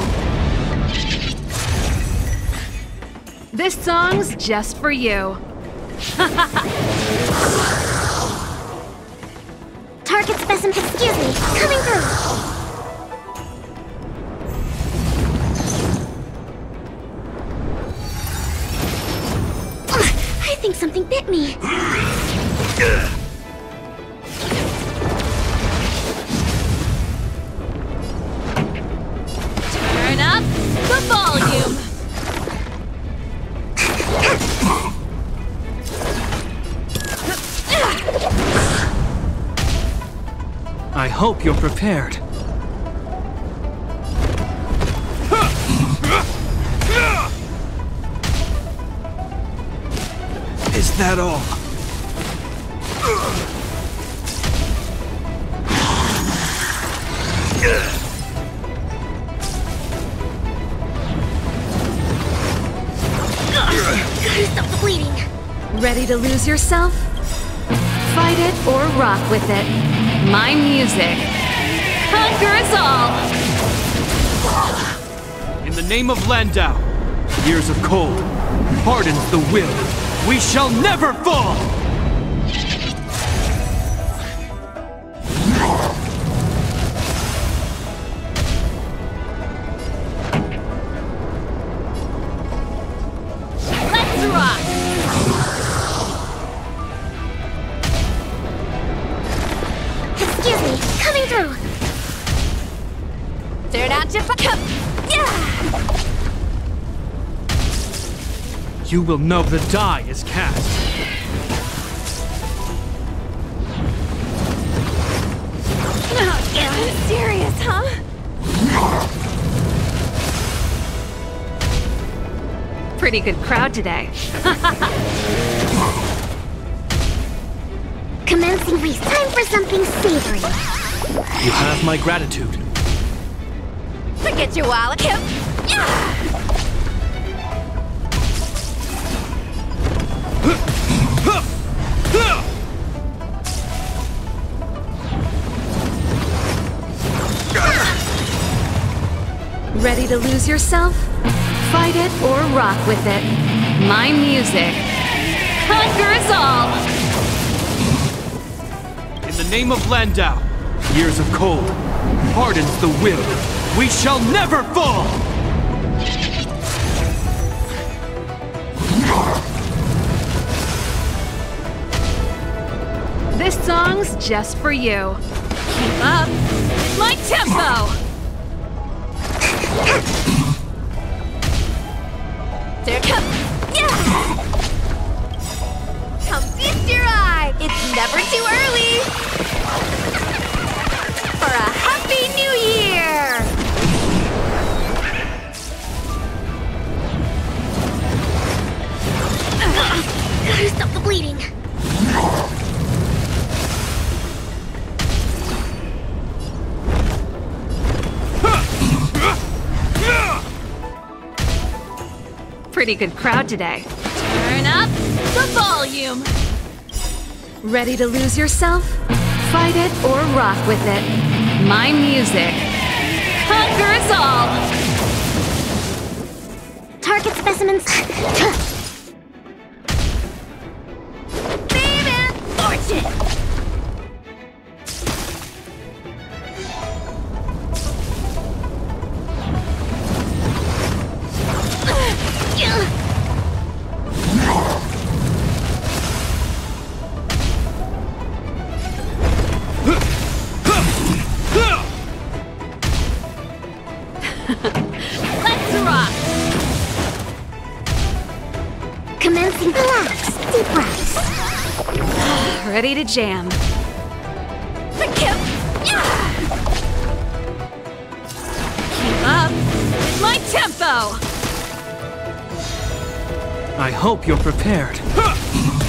Speaker 9: This song's just for you. [laughs]
Speaker 4: prepared. Is that all?
Speaker 6: Stop the bleeding.
Speaker 5: Ready to lose yourself? Fight it or rock with it. My music. Conquer us all!
Speaker 4: In the name of Landau, years of cold hardens the will. We shall never fall! You will know the die is cast.
Speaker 8: Oh, yeah. Serious, huh?
Speaker 9: Pretty good crowd today. [laughs]
Speaker 6: Commencing race. Time for something savory.
Speaker 4: You have my gratitude.
Speaker 8: Forget your wallet. Kip. Yeah.
Speaker 5: Ready to lose yourself? Fight it or rock with it. My music. Conquer us all!
Speaker 4: In the name of Landau, years of cold hardens the will. We shall never fall!
Speaker 9: Song's just for you.
Speaker 8: Keep up. My tempo. There come. Yeah. Come feast your eye. It's never too early. For a happy new year. [sighs]
Speaker 6: Gotta stop the bleeding.
Speaker 5: Pretty good crowd today. Turn up the volume. Ready to lose yourself? Fight it or rock with it. My music conquers all.
Speaker 6: Target specimens. [laughs]
Speaker 5: Ready to jam. Keep up with my tempo.
Speaker 8: I hope you're prepared. [laughs]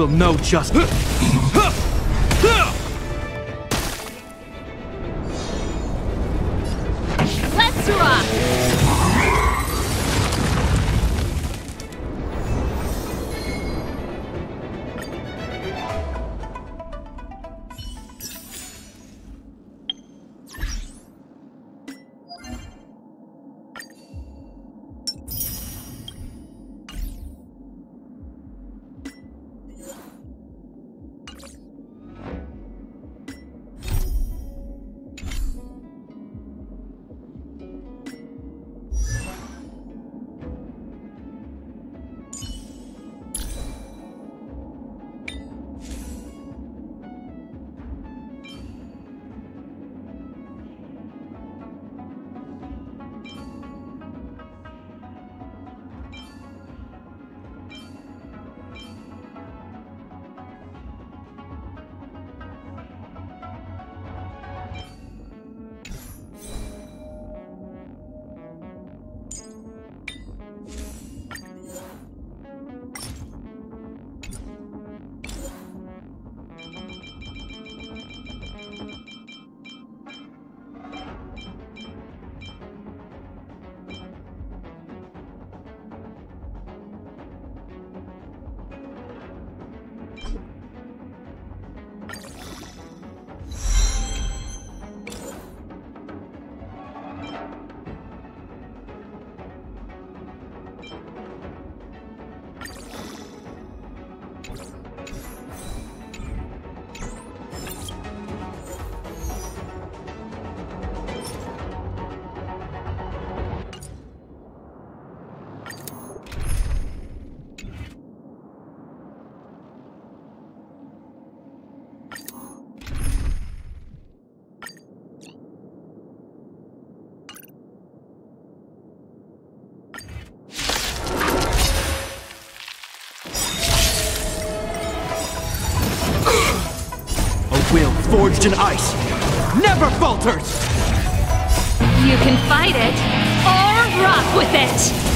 Speaker 8: will know just. Forged in ice never falters!
Speaker 5: You can fight it or rock with it.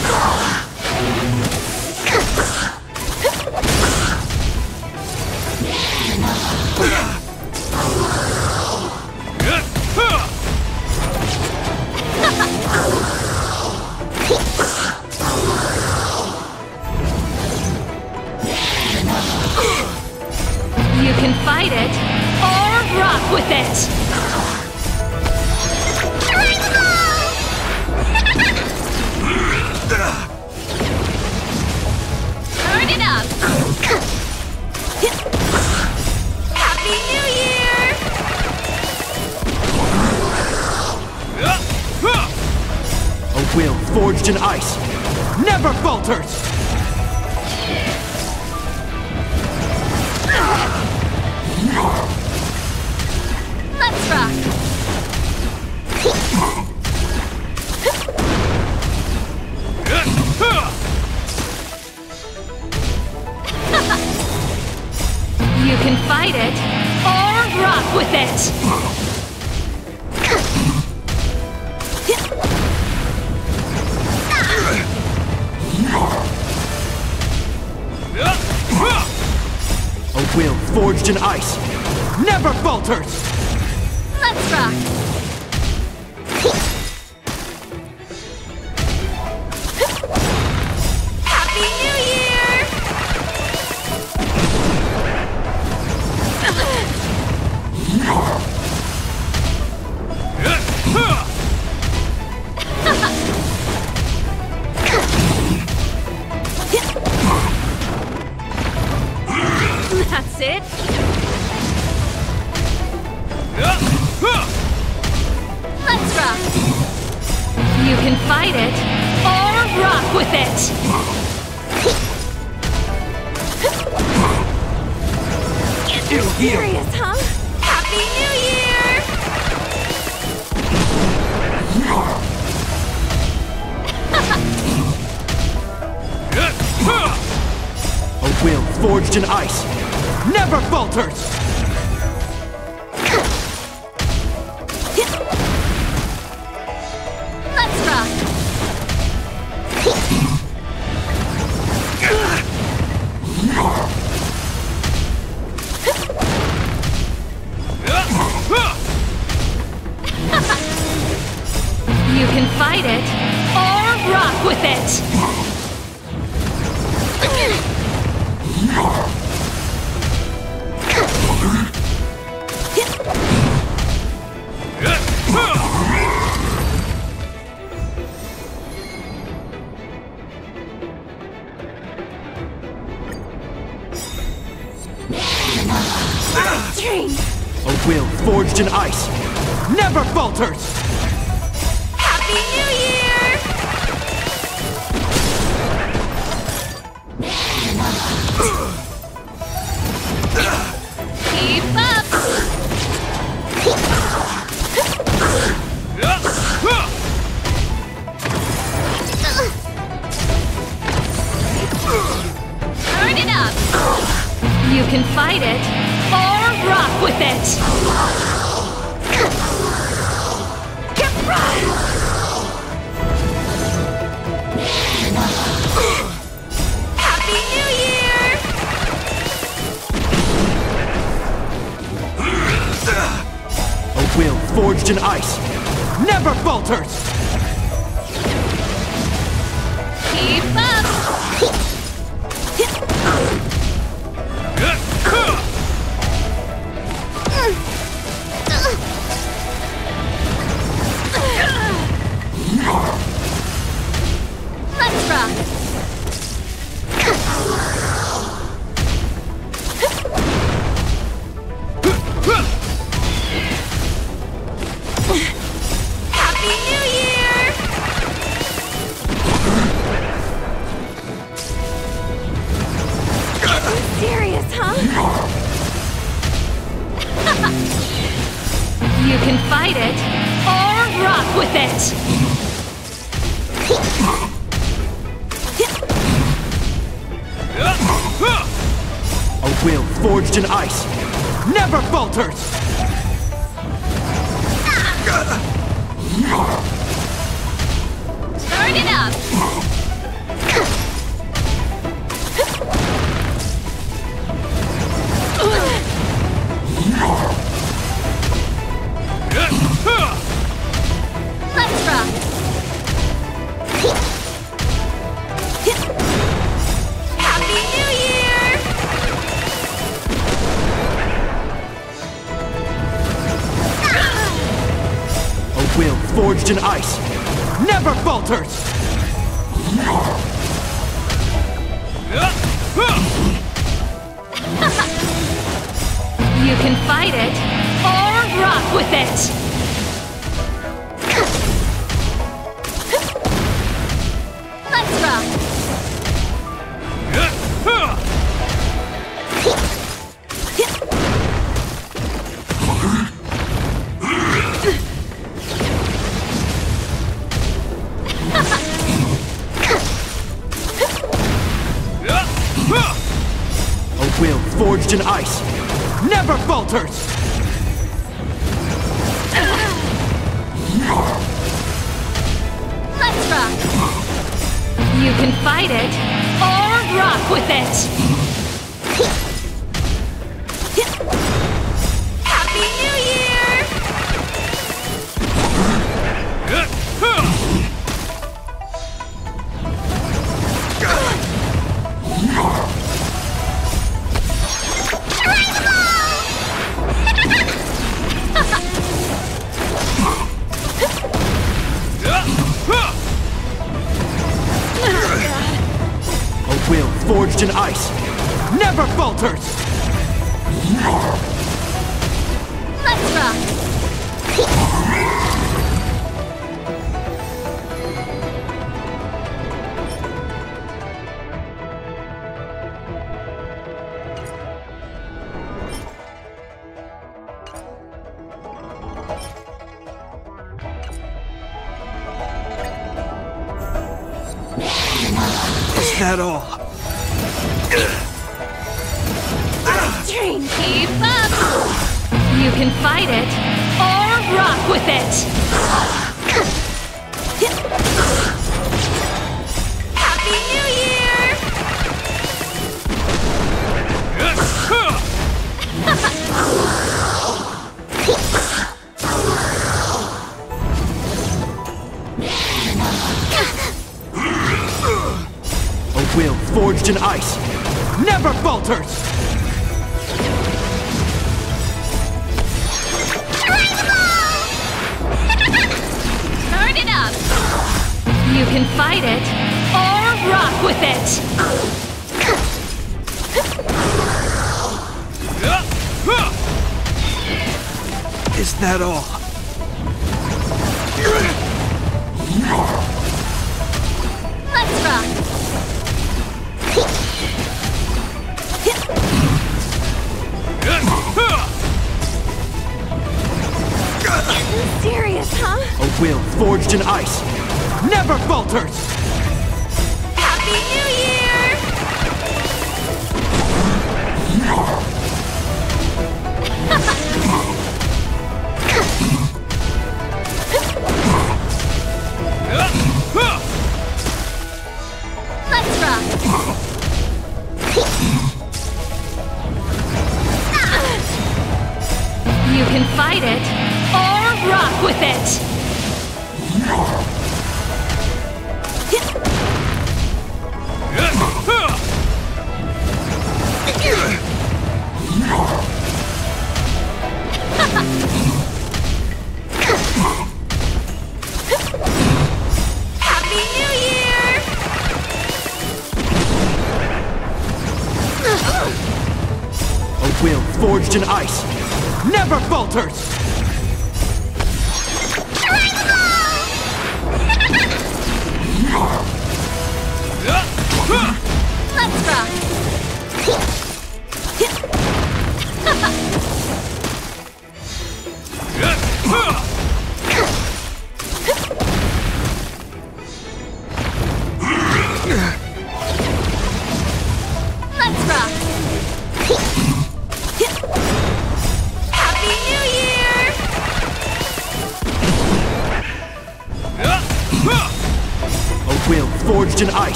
Speaker 8: Ice never falters!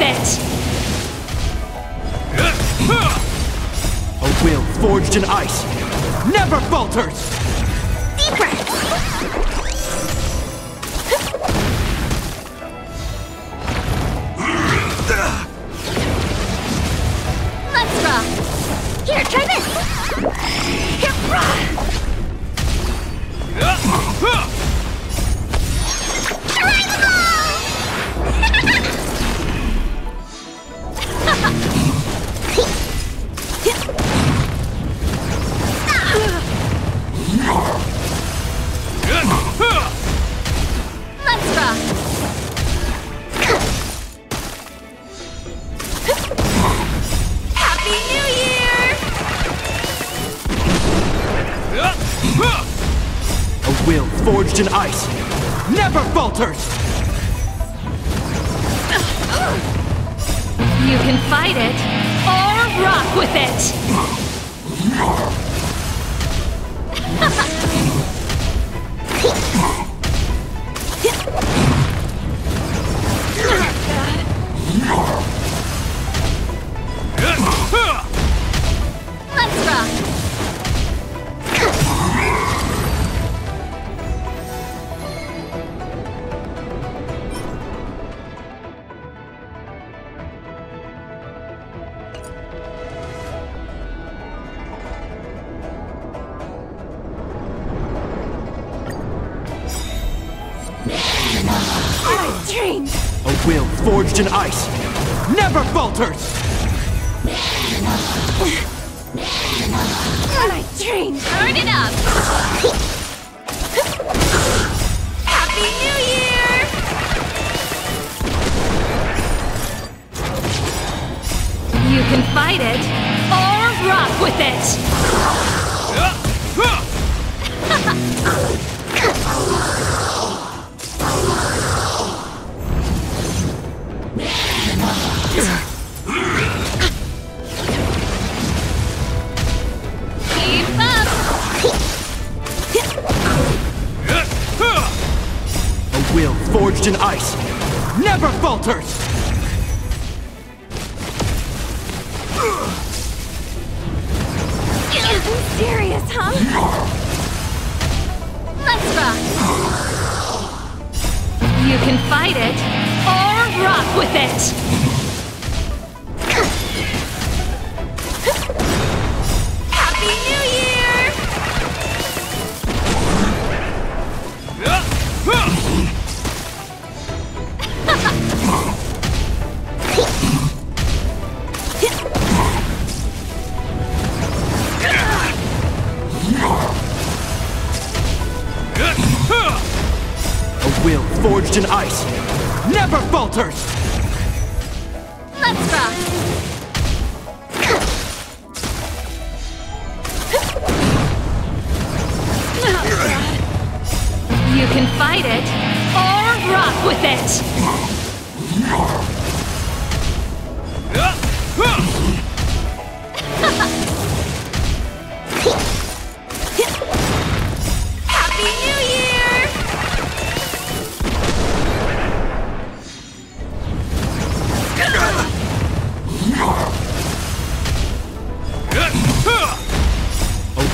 Speaker 8: It!
Speaker 4: A will forged in ice never falters!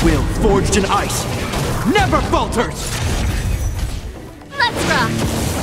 Speaker 19: Will forged in ice never falters!
Speaker 5: Let's rock!